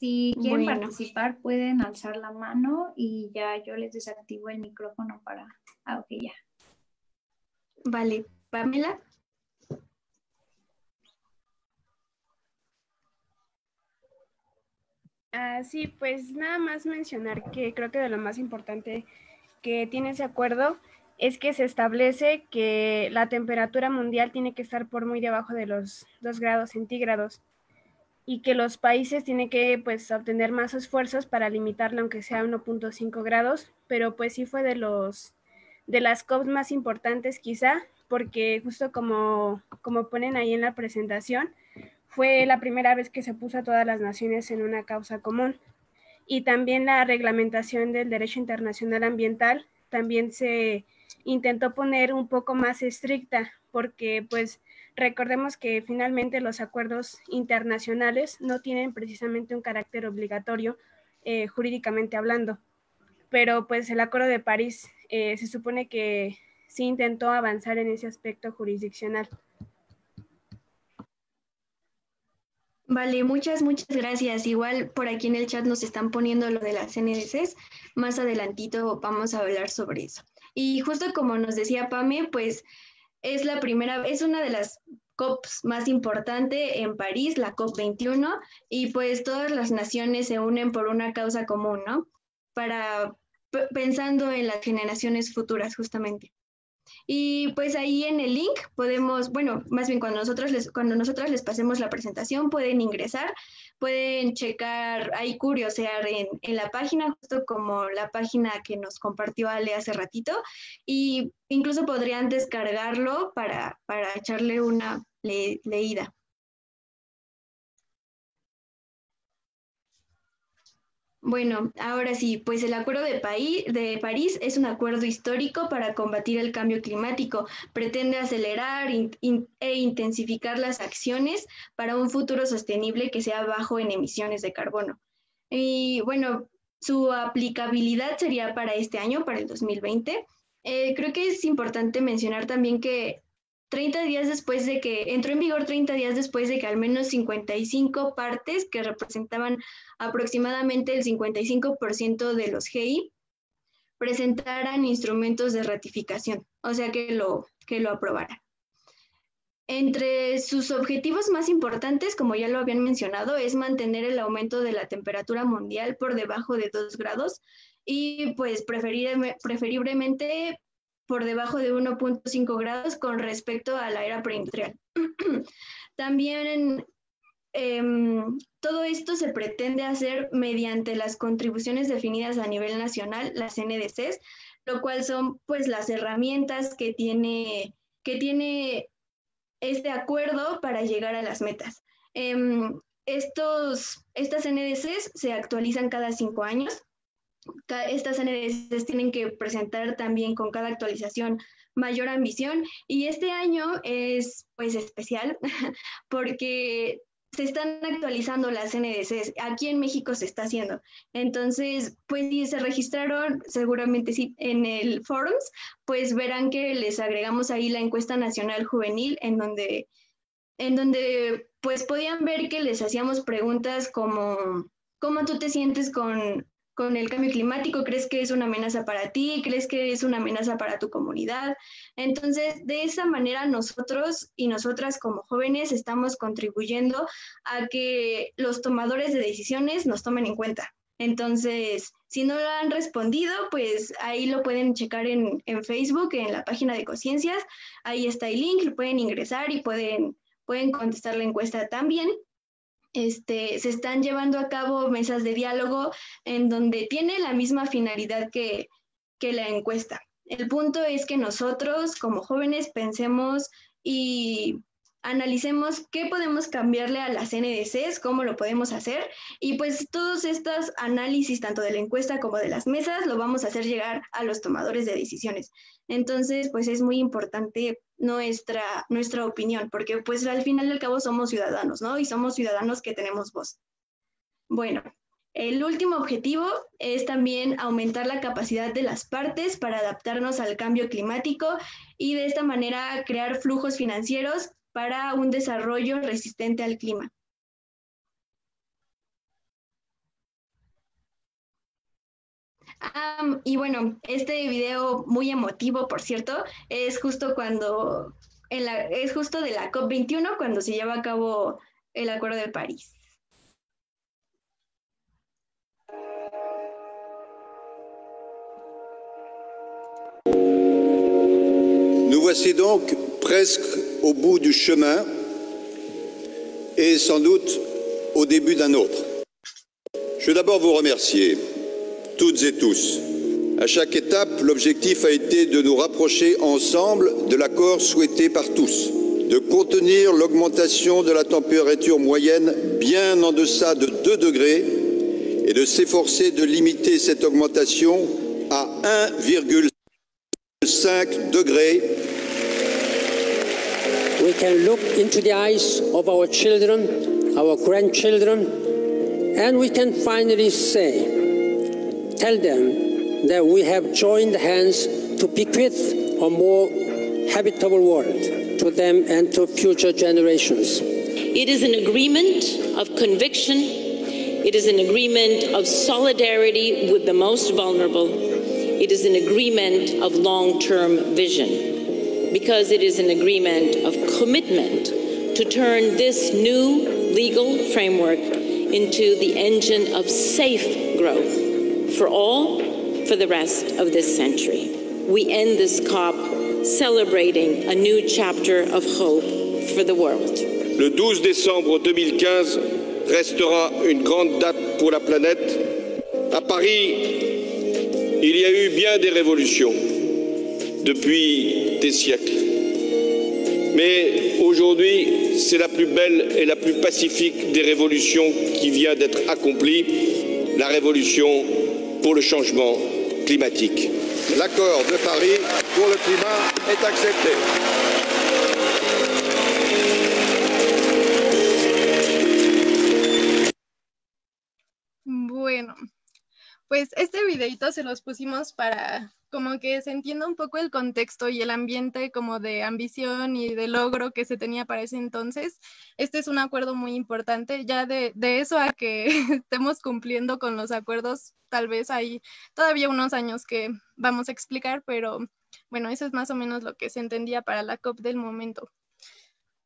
Si quieren participar, pueden alzar la mano y ya yo les desactivo el micrófono para... Ah, ok, ya. Vale, Pamela. Ah, sí, pues nada más mencionar que creo que de lo más importante que tiene ese acuerdo es que se establece que la temperatura mundial tiene que estar por muy debajo de los 2 grados centígrados y que los países tienen que pues obtener más esfuerzos para limitarla aunque sea 1.5 grados, pero pues sí fue de los de las COPs más importantes quizá, porque justo como, como ponen ahí en la presentación, fue la primera vez que se puso a todas las naciones en una causa común. Y también la reglamentación del derecho internacional ambiental también se intentó poner un poco más estricta, porque pues Recordemos que finalmente los acuerdos internacionales no tienen precisamente un carácter obligatorio eh, jurídicamente hablando, pero pues el Acuerdo de París eh, se supone que sí intentó avanzar en ese aspecto jurisdiccional. Vale, muchas, muchas gracias. Igual por aquí en el chat nos están poniendo lo de las NDCs. Más adelantito vamos a hablar sobre eso. Y justo como nos decía Pame, pues es la primera, es una de las COPs más importantes en París, la COP 21, y pues todas las naciones se unen por una causa común, ¿no? Para pensando en las generaciones futuras, justamente. Y pues ahí en el link podemos, bueno, más bien cuando nosotros les, cuando nosotros les pasemos la presentación pueden ingresar, pueden checar, ahí curiosear en, en la página, justo como la página que nos compartió Ale hace ratito, y incluso podrían descargarlo para, para echarle una leída. Bueno, ahora sí, pues el Acuerdo de, de, París es un acuerdo histórico para combatir el cambio climático. Pretende acelerar e intensificar las acciones para un futuro sostenible que sea bajo en emisiones de carbono. Y bueno, su aplicabilidad sería para este año, para el 2020. Eh, creo que es importante mencionar también que 30 días después de que entró en vigor 30 días después de que al menos 55 partes que representaban aproximadamente el 55% de los GI presentaran instrumentos de ratificación, o sea, que lo, que lo aprobaran. Entre sus objetivos más importantes, como ya lo habían mencionado, es mantener el aumento de la temperatura mundial por debajo de 2 grados y pues preferiblemente por debajo de 1.5 grados con respecto a la era preindustrial. *clears throat* También em, todo esto se pretende hacer mediante las contribuciones definidas a nivel nacional, las NDCs, lo cual son pues las herramientas que tiene, que tiene este acuerdo para llegar a las metas. Em, estos, estas NDCs se actualizan cada cinco años estas NDCs tienen que presentar también con cada actualización mayor ambición y este año es pues especial *laughs* porque se están actualizando las NDCs. Aquí en México se está haciendo. Entonces, pues si se registraron, seguramente sí, en el Forums, pues verán que les agregamos ahí la encuesta nacional juvenil en donde, en donde pues podían ver que les hacíamos preguntas como, ¿cómo tú te sientes con con el cambio climático? ¿Crees que es una amenaza para ti? ¿Crees que es una amenaza para tu comunidad? Entonces, de esa manera nosotros y nosotras como jóvenes estamos contribuyendo a que los tomadores de decisiones nos tomen en cuenta. Entonces, si no lo han respondido, pues ahí lo pueden checar en, Facebook, en la página de Conciencias. Ahí está el link, lo pueden ingresar y pueden, pueden contestar la encuesta también. Este, se están llevando a cabo mesas de diálogo en donde tiene la misma finalidad que, que la encuesta. El punto es que nosotros como jóvenes pensemos y analicemos qué podemos cambiarle a las NDCs, cómo lo podemos hacer y pues todos estos análisis, tanto de la encuesta como de las mesas, lo vamos a hacer llegar a los tomadores de decisiones. Entonces, pues es muy importante nuestra, nuestra opinión, porque pues al final del cabo somos ciudadanos, ¿no? Y somos ciudadanos que tenemos voz. Bueno, el último objetivo es también aumentar la capacidad de las partes para adaptarnos al cambio climático y de esta manera crear flujos financieros para un desarrollo resistente al clima. y bueno, este video muy emotivo, por cierto, es justo cuando, es justo de la COP21, cuando se lleva a cabo el Acuerdo de París. Nous voici donc presque au bout du chemin et sans doute au début d'un autre. Je veux d'abord vous remercier, toutes et tous. À chaque étape, l'objectif a été de nous rapprocher ensemble de l'accord souhaité par tous, de contenir l'augmentation de la température moyenne bien en deçà de 2 degrés et de s'efforcer de limiter cette augmentation à 1,5 degrés we can look into the eyes of our children, our grandchildren, and we can finally say, tell them that we have joined hands to bequeath a more habitable world to them and to future generations. It is an agreement of conviction. It is an agreement of solidarity with the most vulnerable. It is an agreement of long-term vision because it is an agreement of commitment to turn this new legal framework into the engine of safe growth for all for the rest of this century. We end this COP celebrating a new chapter of hope for the world. Le 12 décembre 2015 restera une grande date pour la planète. À Paris, il y a eu bien des révolutions depuis des siècles. Mais aujourd'hui, c'est la plus belle et la plus pacifique des révolutions qui vient d'être accomplie, la révolution pour le changement climatique. L'accord de Paris pour le climat est accepté. Pues este videito se los pusimos para como que se entienda un poco el contexto y el ambiente como de ambición y de logro que se tenía para ese entonces. Este es un acuerdo muy importante. Ya de, de eso a que *laughs* estemos cumpliendo con los acuerdos, tal vez hay todavía unos años que vamos a explicar, pero bueno, eso es más o menos lo que se entendía para la COP del momento.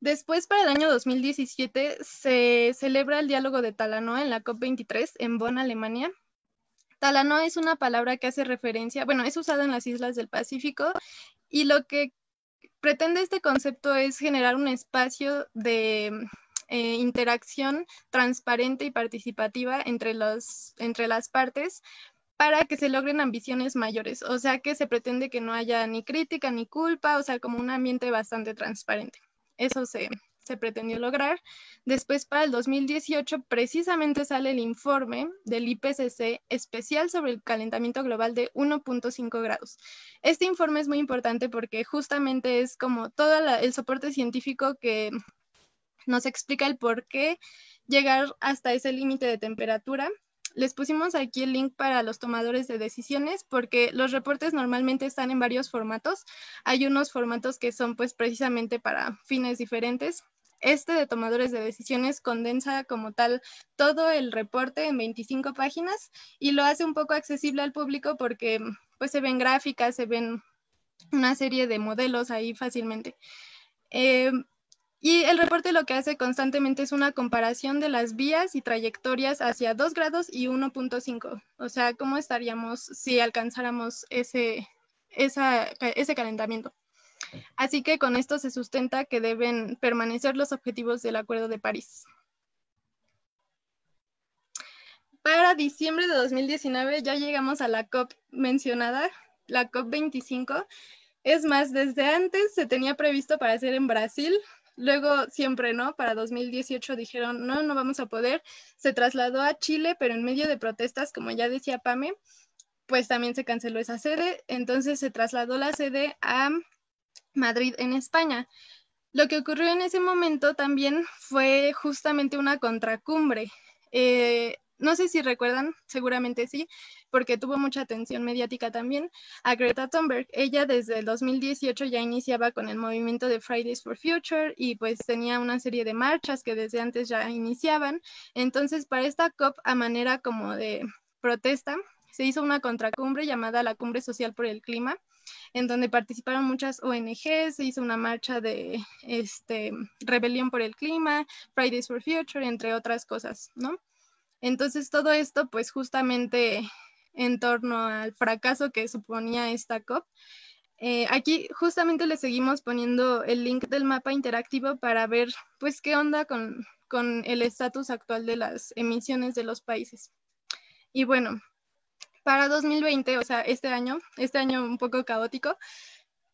Después, para el año 2017, se celebra el diálogo de Talanoa en la COP23 en Bonn, Alemania. Talanoa es una palabra que hace referencia, bueno, es usada en las islas del Pacífico y lo que pretende este concepto es generar un espacio de eh, interacción transparente y participativa entre, los, entre las partes para que se logren ambiciones mayores. O sea que se pretende que no haya ni crítica ni culpa, o sea, como un ambiente bastante transparente. Eso se, pretendió lograr. Después, para el 2018, precisamente sale el informe del IPCC especial sobre el calentamiento global de 1.5 grados. Este informe es muy importante porque justamente es como todo el soporte científico que nos explica el por qué llegar hasta ese límite de temperatura les pusimos aquí el link para los tomadores de decisiones porque los reportes normalmente están en varios formatos. Hay unos formatos que son pues precisamente para fines diferentes. Este de tomadores de decisiones condensa como tal todo el reporte en 25 páginas y lo hace un poco accesible al público porque pues se ven gráficas, se ven una serie de modelos ahí fácilmente. Eh, y el reporte lo que hace constantemente es una comparación de las vías y trayectorias hacia 2 grados y 1.5. O sea, cómo estaríamos si alcanzáramos ese, ese calentamiento. Así que con esto se sustenta que deben permanecer los objetivos del Acuerdo de París. Para diciembre de 2019 ya llegamos a la COP mencionada, la COP 25. Es más, desde antes se tenía previsto para hacer en Brasil, Luego siempre, ¿no? Para 2018 dijeron, no, no vamos a poder. Se trasladó a Chile, pero en medio de protestas, como ya decía Pame, pues también se canceló esa sede. Entonces se trasladó la sede a Madrid, en España. Lo que ocurrió en ese momento también fue justamente una contracumbre. Eh, no sé si recuerdan, seguramente sí, porque tuvo mucha atención mediática también, a Greta Thunberg. Ella desde el 2018 ya iniciaba con el movimiento de Fridays for Future y pues tenía una serie de marchas que desde antes ya iniciaban. Entonces, para esta COP, a manera como de protesta, se hizo una contracumbre llamada la Cumbre Social por el Clima, en donde participaron muchas ONGs, se hizo una marcha de este, rebelión por el clima, Fridays for Future, entre otras cosas, ¿no? Entonces todo esto, pues justamente en torno al fracaso que suponía esta COP. Eh, aquí justamente le seguimos poniendo el link del mapa interactivo para ver pues qué onda con, con el estatus actual de las emisiones de los países. Y bueno, para 2020, o sea, este año, este año un poco caótico,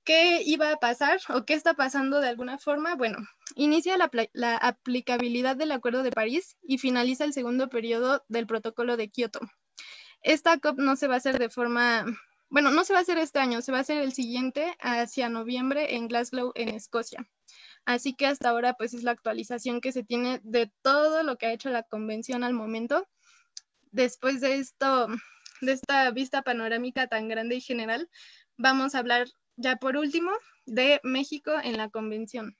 ¿Qué iba a pasar o qué está pasando de alguna forma? Bueno, inicia la, aplicabilidad del Acuerdo de París y finaliza el segundo periodo del Protocolo de Kioto. Esta COP no se va a hacer de forma, bueno, no se va a hacer este año, se va a hacer el siguiente hacia noviembre en Glasgow, en Escocia. Así que hasta ahora pues es la actualización que se tiene de todo lo que ha hecho la convención al momento. Después de esto, de esta vista panorámica tan grande y general, vamos a hablar ya por último, de México en la convención.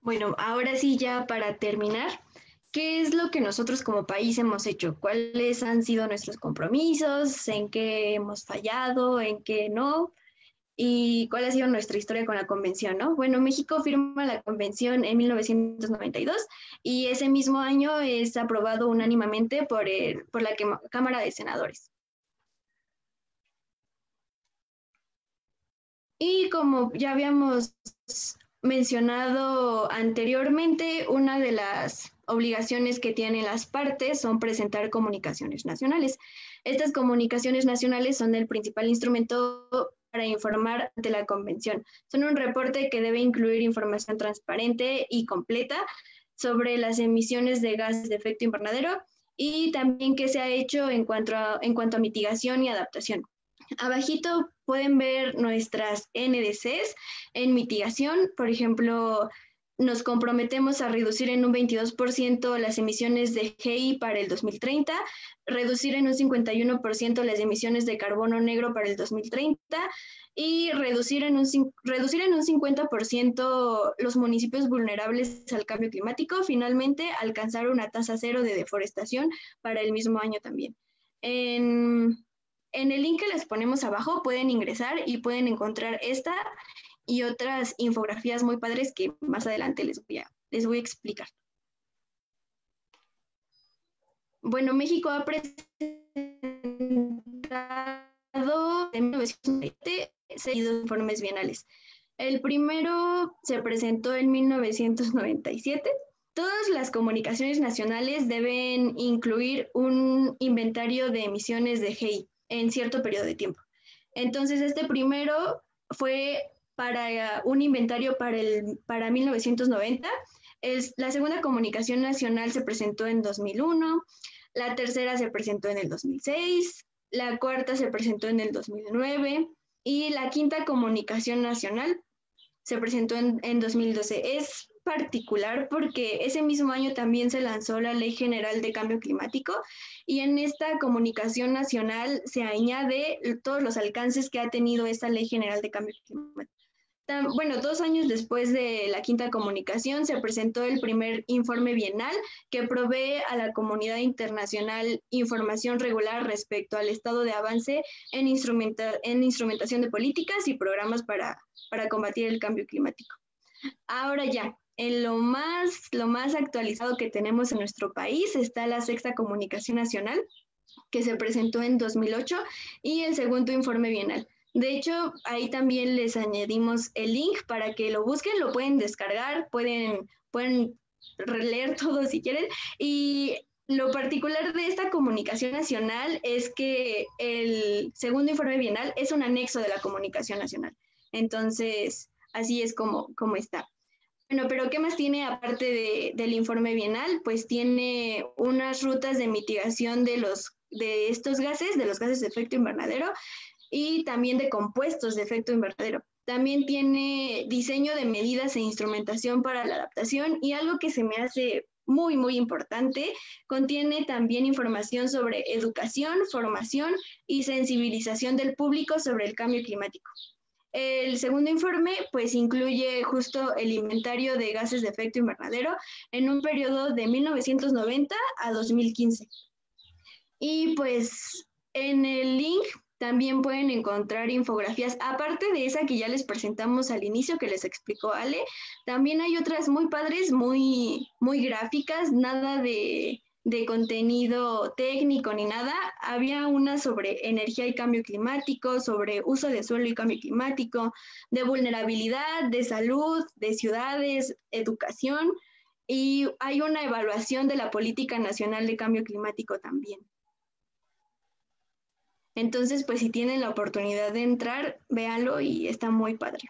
Bueno, ahora sí, ya para terminar, ¿qué es lo que nosotros como país hemos hecho? ¿Cuáles han sido nuestros compromisos? ¿En qué hemos fallado? ¿En qué no? ¿Y cuál ha sido nuestra historia con la convención? ¿no? Bueno, México firma la convención en 1992 y ese mismo año es aprobado unánimemente por, por la Cámara de Senadores. Y como ya habíamos mencionado anteriormente, una de las obligaciones que tienen las partes son presentar comunicaciones nacionales. Estas comunicaciones nacionales son el principal instrumento para informar ante la convención. Son un reporte que debe incluir información transparente y completa sobre las emisiones de gases de efecto invernadero y también qué se ha hecho en cuanto a, en cuanto a mitigación y adaptación. Abajito pueden ver nuestras NDCs en mitigación, por ejemplo, nos comprometemos a reducir en un 22% las emisiones de GI para el 2030, reducir en un 51% las emisiones de carbono negro para el 2030 y reducir en un, reducir en un 50% los municipios vulnerables al cambio climático, finalmente alcanzar una tasa cero de deforestación para el mismo año también. En, en el link que les ponemos abajo pueden ingresar y pueden encontrar esta y otras infografías muy padres que más adelante les voy a, les voy a explicar. Bueno, México ha presentado en 1997 seis informes bienales. El primero se presentó en 1997. Todas las comunicaciones nacionales deben incluir un inventario de emisiones de GI en cierto periodo de tiempo. Entonces, este primero fue para un inventario para, el, para 1990. la segunda comunicación nacional se presentó en 2001, la tercera se presentó en el 2006, la cuarta se presentó en el 2009 y la quinta comunicación nacional se presentó en, en 2012. Es particular porque ese mismo año también se lanzó la Ley General de Cambio Climático y en esta comunicación nacional se añade todos los alcances que ha tenido esta Ley General de Cambio Climático bueno, dos años después de la quinta comunicación se presentó el primer informe bienal que provee a la comunidad internacional información regular respecto al estado de avance en, en instrumentación de políticas y programas para, combatir el cambio climático. Ahora ya, en lo más actualizado que tenemos en nuestro país está la sexta comunicación nacional que se presentó en 2008 y el segundo informe bienal. De hecho, ahí también les añadimos el link para que lo busquen, lo pueden descargar, pueden, pueden releer *laughs* todo si quieren. Y lo particular de esta comunicación nacional es que el segundo informe bienal es un anexo de la comunicación nacional. Entonces, así es como, como está. Bueno, pero ¿qué más tiene aparte del informe bienal? Pues tiene unas rutas de mitigación de los de estos gases, de los gases de efecto invernadero, y también de compuestos de efecto invernadero. También tiene diseño de medidas e instrumentación para la adaptación y algo que se me hace muy, muy importante, contiene también información sobre educación, formación y sensibilización del público sobre el cambio climático. El segundo informe pues incluye justo el inventario de gases de efecto invernadero en un periodo de 1990 a 2015. Y pues en el link también pueden encontrar infografías, aparte de esa que ya les presentamos al inicio, que les explicó Ale, también hay otras muy padres, muy, muy gráficas, nada de, de contenido técnico ni nada. Había una sobre energía y cambio climático, sobre uso de suelo y cambio climático, de vulnerabilidad, de salud, de ciudades, educación, y hay una evaluación de la política nacional de cambio climático también. Entonces, pues si tienen la oportunidad de entrar, véanlo y está muy padre.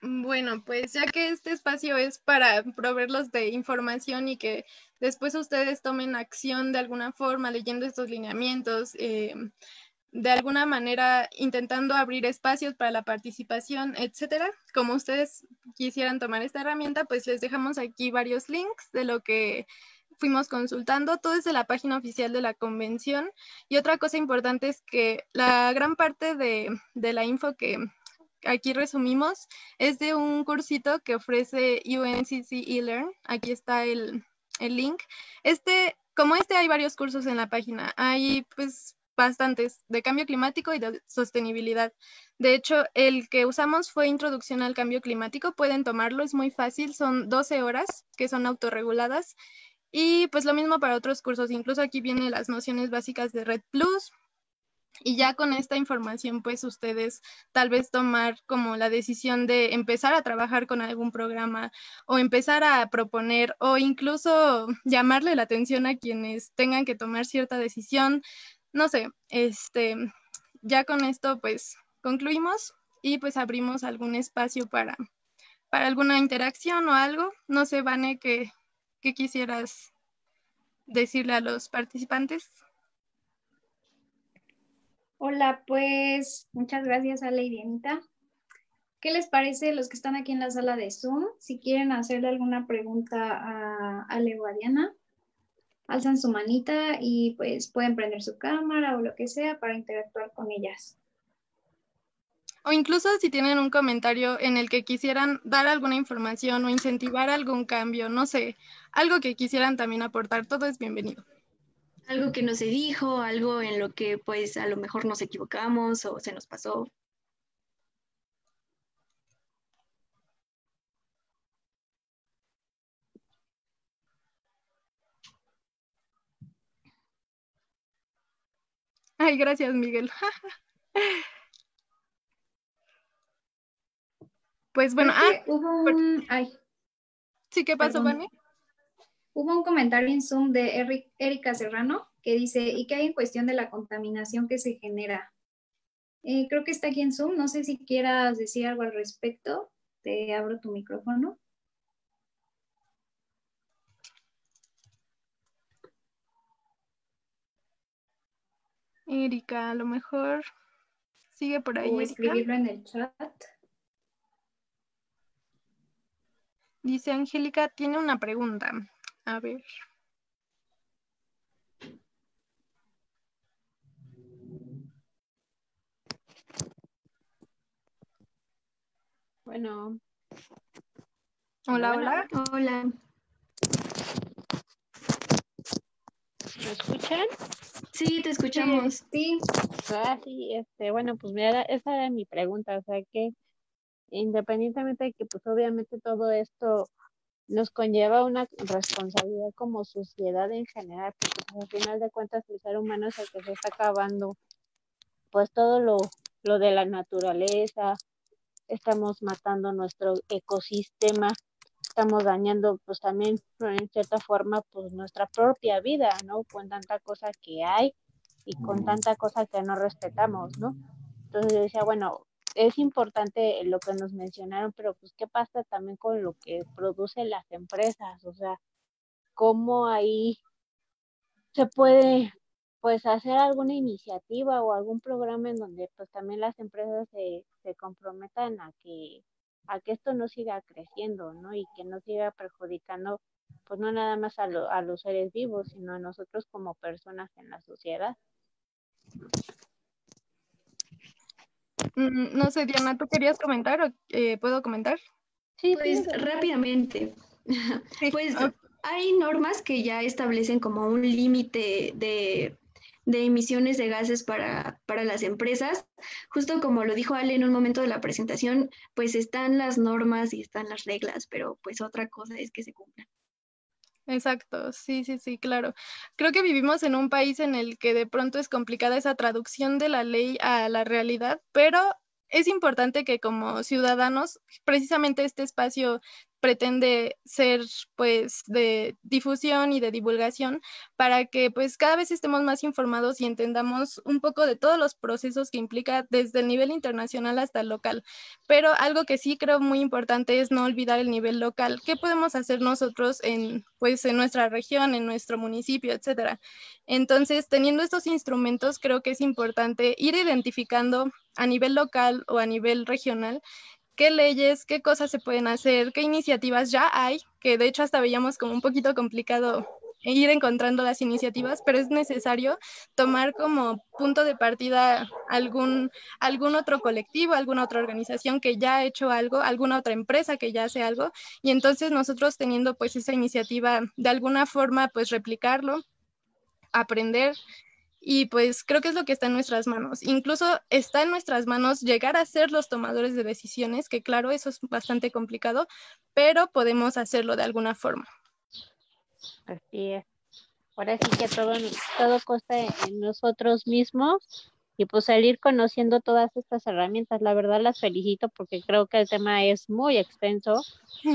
Bueno, pues ya que este espacio es para proveerlos de información y que después ustedes tomen acción de alguna forma leyendo estos lineamientos, eh, de alguna manera intentando abrir espacios para la participación, etcétera, como ustedes quisieran tomar esta herramienta, pues les dejamos aquí varios links de lo que fuimos consultando, todo es de la página oficial de la convención. Y otra cosa importante es que la gran parte de, la info que aquí resumimos es de un cursito que ofrece UNCC eLearn. Aquí está el, el link. Este, como este hay varios cursos en la página. Hay pues bastantes de cambio climático y de sostenibilidad. De hecho, el que usamos fue Introducción al Cambio Climático. Pueden tomarlo, es muy fácil. Son 12 horas que son autorreguladas y pues lo mismo para otros cursos, incluso aquí vienen las nociones básicas de Red Plus. Y ya con esta información, pues ustedes tal vez tomar como la decisión de empezar a trabajar con algún programa o empezar a proponer o incluso llamarle la atención a quienes tengan que tomar cierta decisión. No sé, este, ya con esto pues concluimos y pues abrimos algún espacio para, para alguna interacción o algo. No sé, Vane, que ¿Qué quisieras decirle a los participantes? Hola, pues muchas gracias a la Dianita. ¿Qué les parece los que están aquí en la sala de Zoom? Si quieren hacerle alguna pregunta a Ale o a Diana, alzan su manita y pues pueden prender su cámara o lo que sea para interactuar con ellas. O incluso si tienen un comentario en el que quisieran dar alguna información o incentivar algún cambio, no sé, algo que quisieran también aportar, todo es bienvenido. Algo que no se dijo, algo en lo que pues a lo mejor nos equivocamos o se nos pasó. Ay, gracias, Miguel. *laughs* pues bueno, ah, hubo un... Ay, sí, ¿qué pasó, Vane? Hubo un comentario en Zoom de Erika Serrano que dice, ¿y qué hay en cuestión de la contaminación que se genera? Eh, creo que está aquí en Zoom, no sé si quieras decir algo al respecto. Te abro tu micrófono. Erika, a lo mejor sigue por ahí. O escribirlo en el chat. Dice Angélica, tiene una pregunta. A ver. Bueno. Hola, hola. Hola. ¿Me escuchan? Sí, te escuchamos. Sí. Ah, sí, este, bueno, pues mira, esa era mi pregunta, o sea que independientemente de que pues obviamente todo esto nos conlleva una responsabilidad como sociedad en general, porque pues, al final de cuentas el ser humano es el que se está acabando pues todo lo, lo de la naturaleza, estamos matando nuestro ecosistema, estamos dañando pues también en cierta forma pues nuestra propia vida, ¿no? Con tanta cosa que hay y con tanta cosa que no respetamos, ¿no? Entonces yo decía, bueno, es importante lo que nos mencionaron, pero pues qué pasa también con lo que producen las empresas, o sea, cómo ahí se puede pues hacer alguna iniciativa o algún programa en donde pues también las empresas se, se comprometan a que a que esto no siga creciendo, ¿no? Y que no siga perjudicando, pues no nada más a, a los seres vivos, sino a nosotros como personas en la sociedad. Mm, no sé, Diana, ¿tú querías comentar o eh, puedo comentar? Sí, pues rápidamente. *laughs* Pues hay normas que ya establecen como un límite de de emisiones de gases para, las empresas. Justo como lo dijo Ale en un momento de la presentación, pues están las normas y están las reglas, pero pues otra cosa es que se cumplan. Exacto, sí, sí, sí, claro. Creo que vivimos en un país en el que de pronto es complicada esa traducción de la ley a la realidad, pero es importante que como ciudadanos, precisamente este espacio pretende ser pues de difusión y de divulgación para que pues cada vez estemos más informados y entendamos un poco de todos los procesos que implica desde el nivel internacional hasta el local. Pero algo que sí creo muy importante es no olvidar el nivel local. ¿Qué podemos hacer nosotros en pues en nuestra región, en nuestro municipio, etcétera? Entonces, teniendo estos instrumentos, creo que es importante ir identificando a nivel local o a nivel regional qué leyes, qué cosas se pueden hacer, qué iniciativas ya hay, que de hecho hasta veíamos como un poquito complicado ir encontrando las iniciativas, pero es necesario tomar como punto de partida algún, algún otro colectivo, alguna otra organización que ya ha hecho algo, alguna otra empresa que ya hace algo, y entonces nosotros teniendo pues esa iniciativa de alguna forma pues replicarlo, aprender y pues creo que es lo que está en nuestras manos. Incluso está en nuestras manos llegar a ser los tomadores de decisiones, que claro, eso es bastante complicado, pero podemos hacerlo de alguna forma. Así es. Ahora sí que todo, todo costa en nosotros mismos y pues salir conociendo todas estas herramientas. La verdad las felicito porque creo que el tema es muy extenso.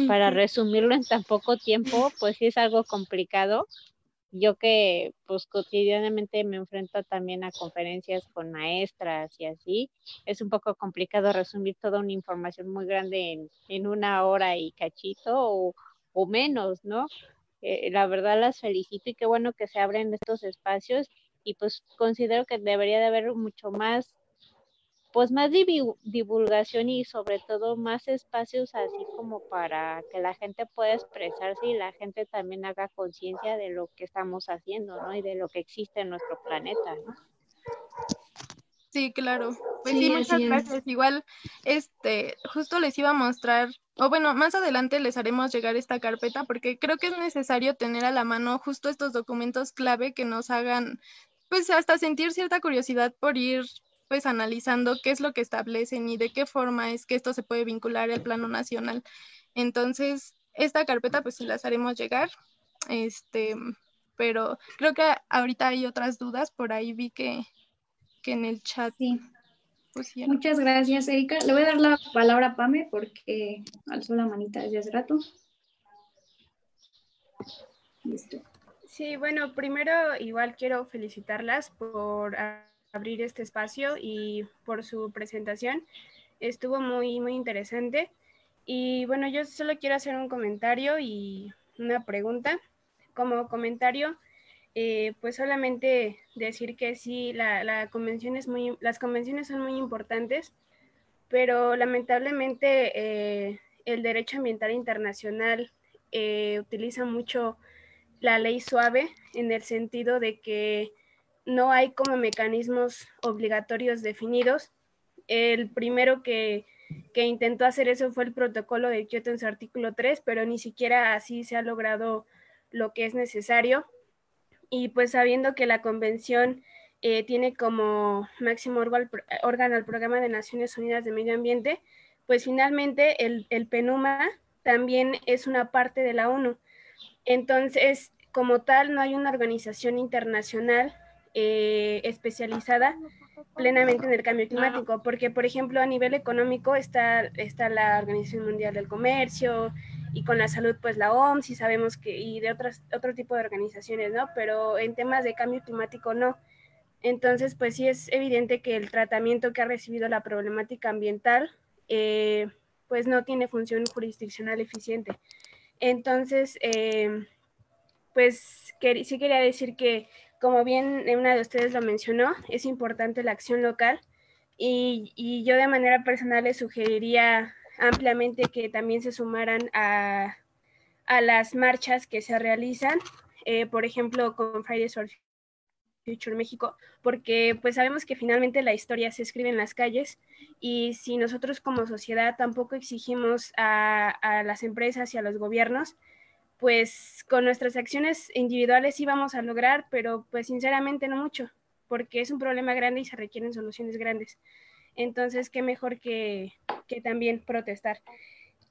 Para *laughs* resumirlo en tan poco tiempo, pues sí es algo complicado, yo que pues cotidianamente me enfrento también a conferencias con maestras y así, es un poco complicado resumir toda una información muy grande en, una hora y cachito o, menos, ¿no? Eh, la verdad las felicito y qué bueno que se abren estos espacios y pues considero que debería de haber mucho más pues más divulgación y sobre todo más espacios así como para que la gente pueda expresarse y la gente también haga conciencia de lo que estamos haciendo, ¿no? Y de lo que existe en nuestro planeta, ¿no? Sí, claro. Pues sí, muchas gracias. Igual, este, justo les iba a mostrar, o bueno, más adelante les haremos llegar esta carpeta porque creo que es necesario tener a la mano justo estos documentos clave que nos hagan, pues hasta sentir cierta curiosidad por ir pues analizando qué es lo que establecen y de qué forma es que esto se puede vincular al plano nacional. Entonces, esta carpeta pues se las haremos llegar. Este, pero creo que ahorita hay otras dudas, por ahí vi que que en el chat. Sí. Muchas gracias, Erika. Le voy a dar la palabra a Pame porque alzó la manita desde hace rato. Listo. Sí, bueno, primero igual quiero felicitarlas por abrir este espacio y por su presentación. Estuvo muy, muy interesante. Y bueno, yo solo quiero hacer un comentario y una pregunta. Como comentario, eh, pues solamente decir que sí, la, convención es muy, las convenciones son muy importantes, pero lamentablemente eh, el derecho ambiental internacional eh, utiliza mucho la ley suave en el sentido de que no hay como mecanismos obligatorios definidos. El primero que, que intentó hacer eso fue el protocolo de Kioto en su artículo 3, pero ni siquiera así se ha logrado lo que es necesario y pues sabiendo que la convención eh, tiene como máximo órgano el Programa de Naciones Unidas de Medio Ambiente, pues finalmente el, el PENUMA también es una parte de la ONU. Entonces, como tal, no hay una organización internacional eh, especializada plenamente en el cambio climático, porque, por ejemplo, a nivel económico está, está la Organización Mundial del Comercio, y con la salud pues la OMS y sabemos que y de otras otro tipo de organizaciones, ¿no? Pero en temas de cambio climático no. Entonces pues sí es evidente que el tratamiento que ha recibido la problemática ambiental eh, pues no tiene función jurisdiccional eficiente. Entonces eh, pues sí quería decir que como bien una de ustedes lo mencionó, es importante la acción local y, yo de manera personal le sugeriría ampliamente que también se sumaran a, las marchas que se realizan, eh, por ejemplo, con Fridays for Future México, porque pues sabemos que finalmente la historia se escribe en las calles y si nosotros como sociedad tampoco exigimos a, a las empresas y a los gobiernos, pues con nuestras acciones individuales sí vamos a lograr, pero pues sinceramente no mucho, porque es un problema grande y se requieren soluciones grandes. Entonces, qué mejor que, también protestar.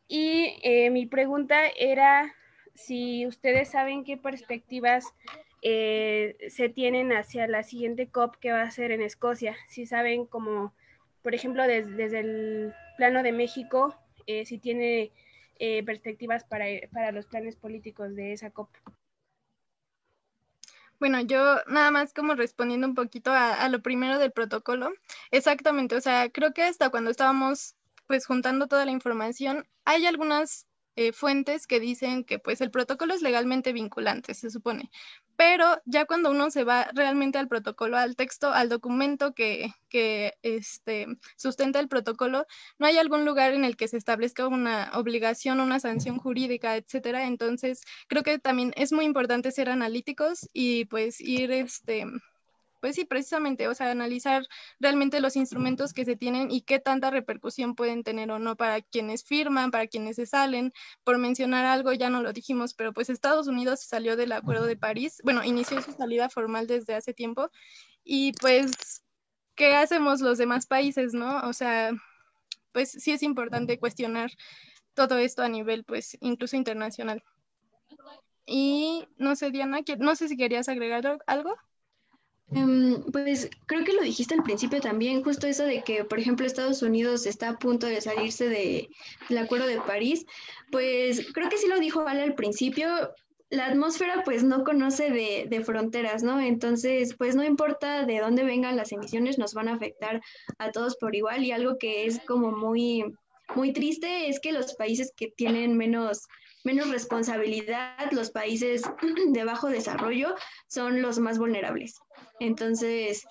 Y eh, mi pregunta era si ustedes saben qué perspectivas eh, se tienen hacia la siguiente COP que va a ser en Escocia. Si saben como, por ejemplo, desde el plano de México, eh, si tiene perspectivas para, para los planes políticos de esa COP. Bueno, yo nada más como respondiendo un poquito a, lo primero del protocolo. Exactamente, o sea, creo que hasta cuando estábamos pues juntando toda la información, hay algunas eh, fuentes que dicen que pues el protocolo es legalmente vinculante, se supone, pero ya cuando uno se va realmente al protocolo, al texto, al documento que, que este, sustenta el protocolo, no hay algún lugar en el que se establezca una obligación, una sanción jurídica, etcétera. Entonces, creo que también es muy importante ser analíticos y pues ir este, pues sí, precisamente, o sea, analizar realmente los instrumentos que se tienen y qué tanta repercusión pueden tener o no para quienes firman, para quienes se salen. Por mencionar algo, ya no lo dijimos, pero pues Estados Unidos salió del Acuerdo de París, bueno, inició su salida formal desde hace tiempo y pues, ¿qué hacemos los demás países, no? O sea, pues sí es importante cuestionar todo esto a nivel, pues, incluso internacional. Y no sé, Diana, no sé si querías agregar algo. Em, pues creo que lo dijiste al principio también, justo eso de que, por ejemplo, Estados Unidos está a punto de salirse de, del Acuerdo de París, pues creo que sí lo dijo Ale al principio, la atmósfera pues no conoce de, de, fronteras, ¿no? Entonces, pues no importa de dónde vengan las emisiones, nos van a afectar a todos por igual y algo que es como muy, muy triste es que los países que tienen menos menos responsabilidad, los países *clears throat* de bajo desarrollo son los más vulnerables. Entonces,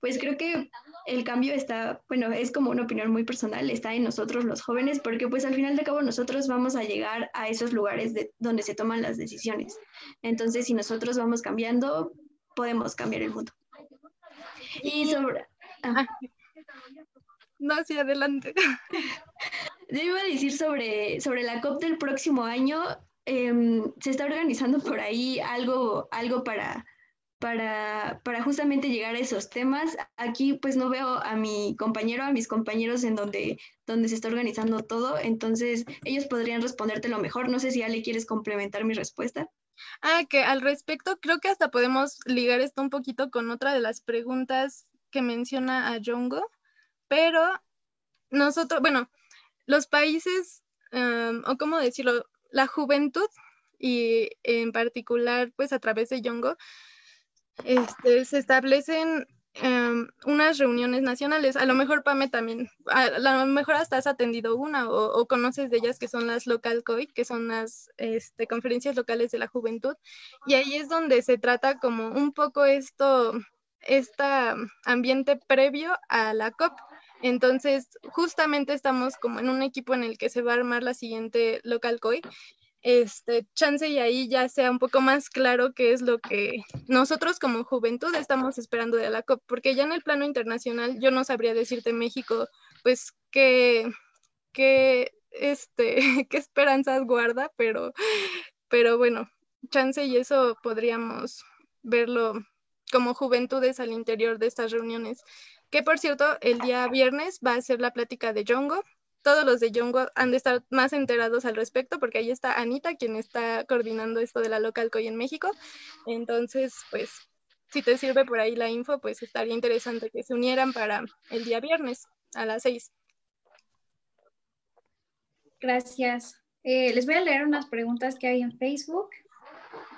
pues creo que el cambio está, bueno, es como una opinión muy personal, está en nosotros los jóvenes, porque pues al final de cabo nosotros vamos a llegar a esos lugares de, donde se toman las decisiones. Entonces, si nosotros vamos cambiando, podemos cambiar el mundo. Y sobre... Ah. No, hacia adelante. *laughs* Yo iba a decir sobre, sobre la COP del próximo año, em, se está organizando por ahí algo, algo para, para, para, justamente llegar a esos temas. Aquí pues no veo a mi compañero, a mis compañeros en donde, donde se está organizando todo, entonces ellos podrían responderte lo mejor. No sé si Ale quieres complementar mi respuesta. Ah, que al respecto creo que hasta podemos ligar esto un poquito con otra de las preguntas que menciona a Jongo, pero nosotros, bueno, los países, em, o cómo decirlo, la juventud y en particular, pues a través de Yongo, este, se establecen em, unas reuniones nacionales. A lo mejor, Pame, también, a, lo mejor hasta has atendido una o, conoces de ellas que son las local COI, que son las este, conferencias locales de la juventud. Y ahí es donde se trata como un poco esto, este ambiente previo a la COP. Entonces, justamente estamos como en un equipo en el que se va a armar la siguiente local COI. Este, chance y ahí ya sea un poco más claro qué es lo que nosotros como juventud estamos esperando de la COP, porque ya en el plano internacional yo no sabría decirte México, pues qué, qué, este, *laughs* qué esperanzas guarda, pero, pero bueno, chance y eso podríamos verlo como juventudes al interior de estas reuniones que por cierto, el día viernes va a ser la plática de Yongo. Todos los de Yongo han de estar más enterados al respecto porque ahí está Anita, quien está coordinando esto de la local COI en México. Entonces, pues, si te sirve por ahí la info, pues estaría interesante que se unieran para el día viernes a las seis. Gracias. Eh, les voy a leer unas preguntas que hay en Facebook.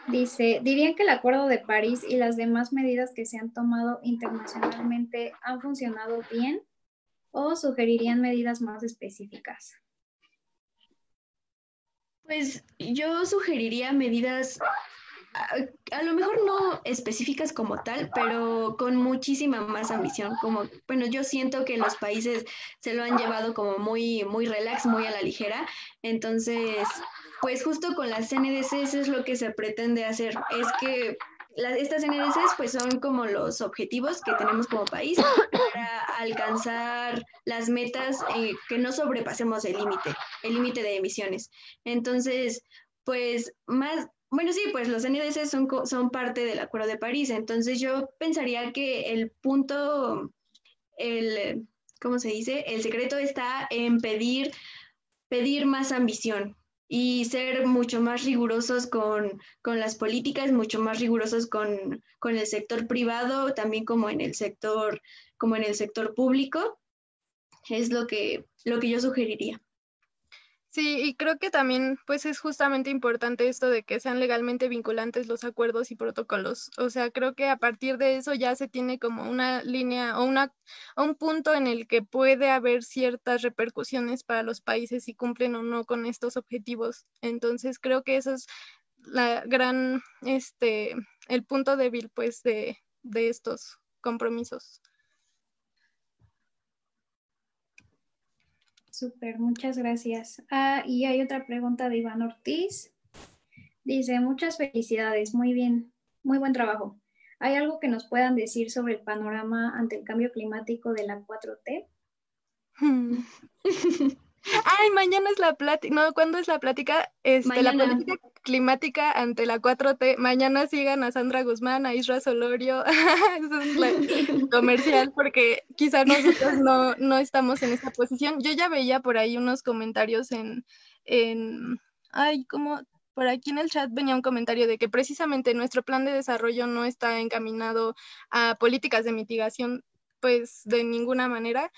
Dice, ¿dirían que el Acuerdo de París y las demás medidas que se han tomado internacionalmente han funcionado bien o sugerirían medidas más específicas? Pues yo sugeriría medidas, a, lo mejor no específicas como tal, pero con muchísima más ambición. Como, bueno, yo siento que los países se lo han llevado como muy, muy relax, muy a la ligera. Entonces, pues justo con las NDCs es lo que se pretende hacer, es que estas NDCs pues son como los objetivos que tenemos como país para alcanzar las metas eh, que no sobrepasemos el límite, el límite de emisiones. Entonces, pues más, bueno, sí, pues los NDCs son, son parte del Acuerdo de París, entonces yo pensaría que el punto, el, ¿cómo se dice? El secreto está en pedir, pedir más ambición, y ser mucho más rigurosos con, las políticas, mucho más rigurosos con, con, el sector privado, también como en el sector, como en el sector público, es lo que, lo que yo sugeriría. Sí, y creo que también pues es justamente importante esto de que sean legalmente vinculantes los acuerdos y protocolos. O sea, creo que a partir de eso ya se tiene como una línea o una un punto en el que puede haber ciertas repercusiones para los países si cumplen o no con estos objetivos. Entonces, creo que eso es la gran este el punto débil pues de de estos compromisos. Súper, muchas gracias. Ah, y hay otra pregunta de Iván Ortiz. Dice, muchas felicidades, muy bien, muy buen trabajo. ¿Hay algo que nos puedan decir sobre el panorama ante el cambio climático de la 4T? *laughs* *laughs* Ay, mañana es la plática, no, ¿cuándo es la plática? Este, la política climática ante la 4T. Mañana sigan a Sandra Guzmán, a Isra Solorio, *laughs* es un comercial porque quizás nosotros no, no estamos en esta posición. Yo ya veía por ahí unos comentarios en, en, ay, como por aquí en el chat venía un comentario de que precisamente nuestro plan de desarrollo no está encaminado a políticas de mitigación, pues de ninguna manera.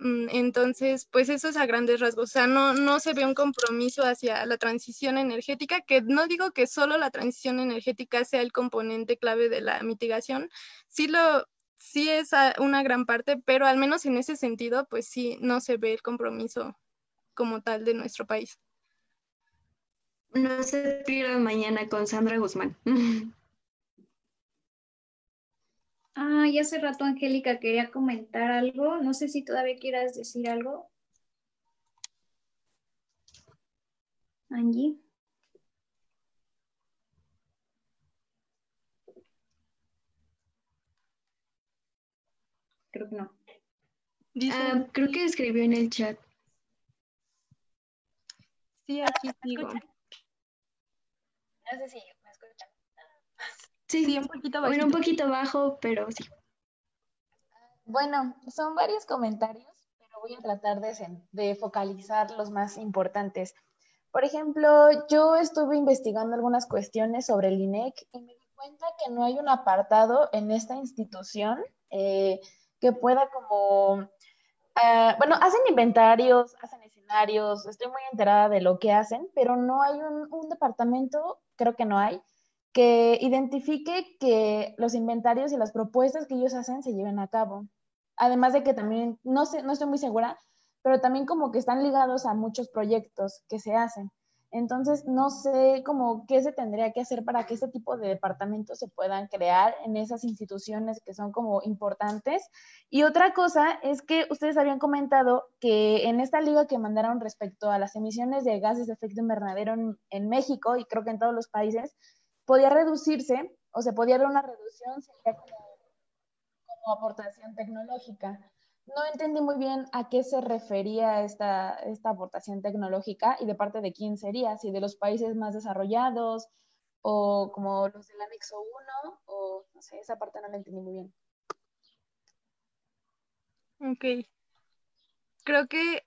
Mm, entonces, pues eso es a grandes rasgos. O sea, no, no se ve un compromiso hacia la transición energética, que no digo que solo la transición energética sea el componente clave de la mitigación, sí lo, sí es una gran parte, pero al menos en ese sentido, pues sí, no se ve el compromiso como tal de nuestro país. No se pierdan mañana con Sandra Guzmán. *laughs* Ah, y hace rato Angélica quería comentar algo. No sé si todavía quieras decir algo. Angie. Creo que no. Ah, creo que escribió en el chat. Sí, aquí sigo. No sé si escuchan. Sí, Sí, un poquito bueno, un bajito. poquito bajo, pero sí. Bueno, son varios comentarios, pero voy a tratar de, de focalizar los más importantes. Por ejemplo, yo estuve investigando algunas cuestiones sobre el INEC y me di cuenta que no hay un apartado en esta institución eh, que pueda como, ah, bueno, hacen inventarios, hacen escenarios, estoy muy enterada de lo que hacen, pero no hay un, un departamento, creo que no hay, que identifique que los inventarios y las propuestas que ellos hacen se lleven a cabo. Además de que también, no sé, no estoy muy segura, pero también como que están ligados a muchos proyectos que se hacen. Entonces, no sé como qué se tendría que hacer para que este tipo de departamentos se puedan crear en esas instituciones que son como importantes. Y otra cosa es que ustedes habían comentado que en esta liga que mandaron respecto a las emisiones de gases de efecto invernadero en, en México y creo que en todos los países, podía reducirse o se podía ver una reducción, sería como, aportación tecnológica. No entendí muy bien a qué se refería esta, esta aportación tecnológica y de parte de quién sería, si de los países más desarrollados o como los del anexo 1 o no sé, esa parte no la entendí muy bien. Ok. Creo que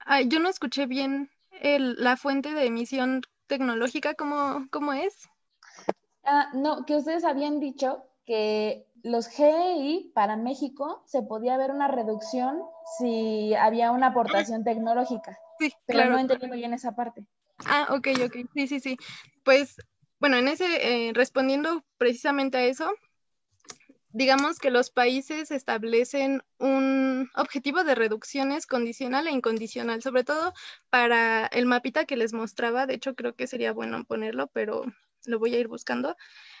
ay, yo no escuché bien la fuente de emisión tecnológica, ¿cómo, cómo es? Ah, no, que ustedes habían dicho que los GEI para México se podía ver una reducción si había una aportación tecnológica, Sí, pero claro. no entendí muy bien esa parte. Ah, ok, ok, sí, sí, sí. Pues, bueno, en ese, eh, respondiendo precisamente a eso, digamos que los países establecen un objetivo de reducciones condicional e incondicional, sobre todo para el mapita que les mostraba, de hecho creo que sería bueno ponerlo, pero lo voy a ir buscando.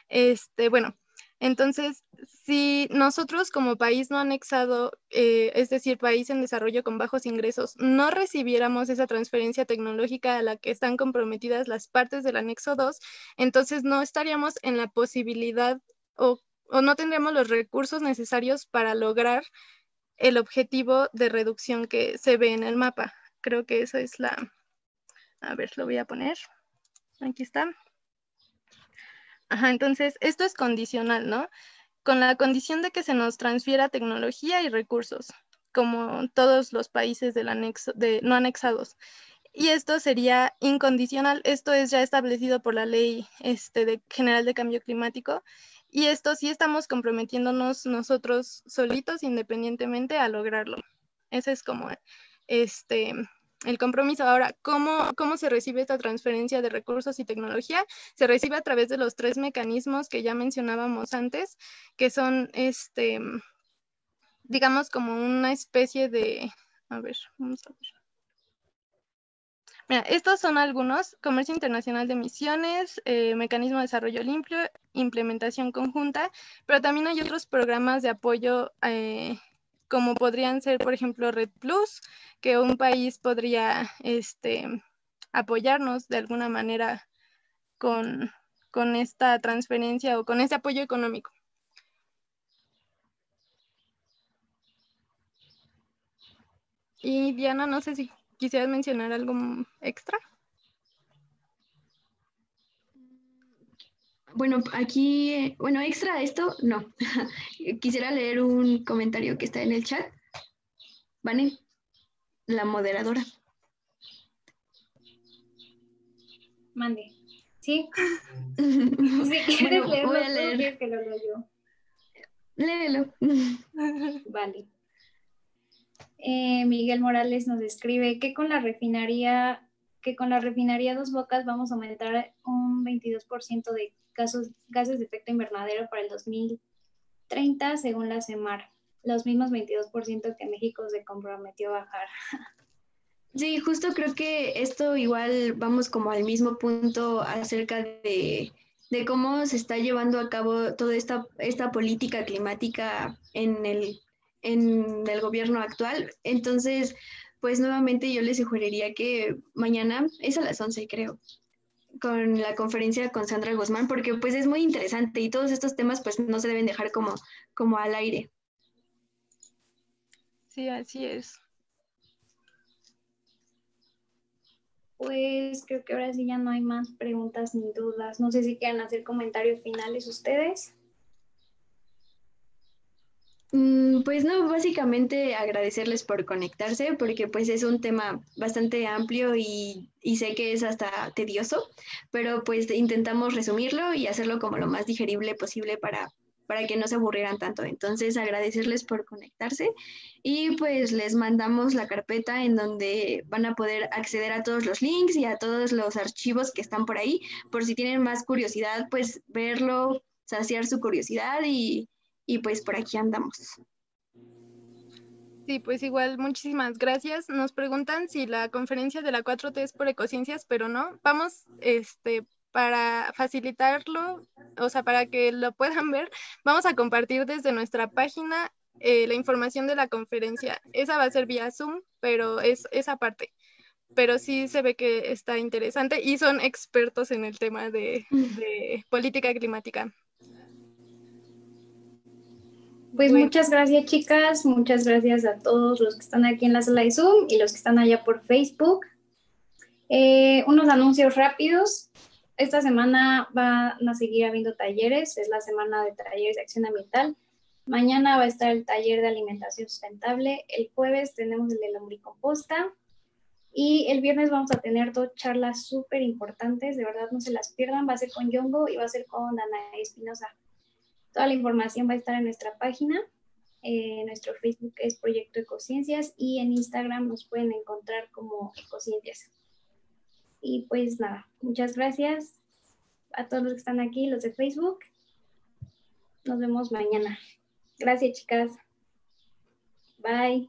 Este, bueno, entonces, si nosotros como país no anexado, eh, es decir, país en desarrollo con bajos ingresos, no recibiéramos esa transferencia tecnológica a la que están comprometidas las partes del anexo 2, entonces no estaríamos en la posibilidad o, o no tendríamos los recursos necesarios para lograr el objetivo de reducción que se ve en el mapa. Creo que eso es la... A ver, lo voy a poner. Aquí está. Ajá, entonces esto es condicional, ¿no? Con la condición de que se nos transfiera tecnología y recursos, como todos los países del anexo, de, no anexados. Y esto sería incondicional. Esto es ya establecido por la Ley este, de, General de Cambio Climático. Y esto sí estamos comprometiéndonos nosotros solitos, independientemente, a lograrlo. Ese es como este, el compromiso. Ahora, ¿cómo, ¿cómo se recibe esta transferencia de recursos y tecnología? Se recibe a través de los tres mecanismos que ya mencionábamos antes, que son, este, digamos, como una especie de, a ver, vamos a ver. Mira, estos son algunos, comercio internacional de emisiones, eh, mecanismo de desarrollo limpio, implementación conjunta, pero también hay otros programas de apoyo eh, como podrían ser, por ejemplo, Red Plus, que un país podría este, apoyarnos de alguna manera con, con esta transferencia o con este apoyo económico. Y Diana, no sé si quisieras mencionar algo extra. Bueno, aquí, bueno, extra esto, no. *laughs* Quisiera leer un comentario que está en el chat. Vane, la moderadora. Mande. ¿Sí? *laughs* si quieres Bueno, leerlo, voy a leer. que lo lea yo. Léelo. *laughs* Vale. Eh, Miguel Morales nos escribe que con la refinería, que con la refinería Dos Bocas vamos a aumentar un 22% de gasos, gases de efecto invernadero para el 2030 según la CEMAR, los mismos 22% que México se comprometió a bajar. Sí, justo creo que esto igual vamos como al mismo punto acerca de de cómo se está llevando a cabo toda esta, esta política climática en el, en el gobierno actual. Entonces, pues nuevamente yo les sugeriría que mañana, es a las 11 creo, con la conferencia con Sandra Guzmán, porque pues es muy interesante y todos estos temas pues no se deben dejar como, como al aire. Sí, así es. Pues creo que ahora sí ya no hay más preguntas ni dudas. No sé si quieren hacer comentarios finales ustedes. Mm, pues no, básicamente agradecerles por conectarse porque pues es un tema bastante amplio y, sé que es hasta tedioso, pero pues intentamos resumirlo y hacerlo como lo más digerible posible para, para que no se aburrieran tanto. Entonces, agradecerles por conectarse y pues les mandamos la carpeta en donde van a poder acceder a todos los links y a todos los archivos que están por ahí, por si tienen más curiosidad, pues verlo, saciar su curiosidad y, y pues por aquí andamos. Sí, pues igual, muchísimas gracias. Nos preguntan si la conferencia de la 4T es por ecociencias, pero no. Vamos, este, para facilitarlo, o sea, para que lo *laughs* puedan ver, vamos a compartir desde nuestra página eh, la información de la conferencia. Esa va a ser vía Zoom, pero es esa parte. Pero sí se ve que está interesante y son expertos en el tema de, de política climática. Pues muchas gracias chicas, muchas gracias a todos los que están aquí en la sala de Zoom y los que están allá por Facebook. Eh, unos anuncios rápidos. Esta semana van a seguir habiendo talleres, es la semana de talleres de acción ambiental. Mañana va a estar el taller de alimentación sustentable. El jueves tenemos el de lombricomposta. Y el viernes vamos a tener dos charlas súper importantes, de verdad no se las pierdan. Va a ser con Yongo y va a ser con Dana Espinosa. Toda la información va a estar en nuestra página. Eh, nuestro Facebook es Proyecto Ecociencias y en Instagram nos pueden encontrar como Ecociencias. Y pues nada, muchas gracias a todos los que están aquí, los de Facebook. Nos vemos mañana. Gracias, chicas. Bye.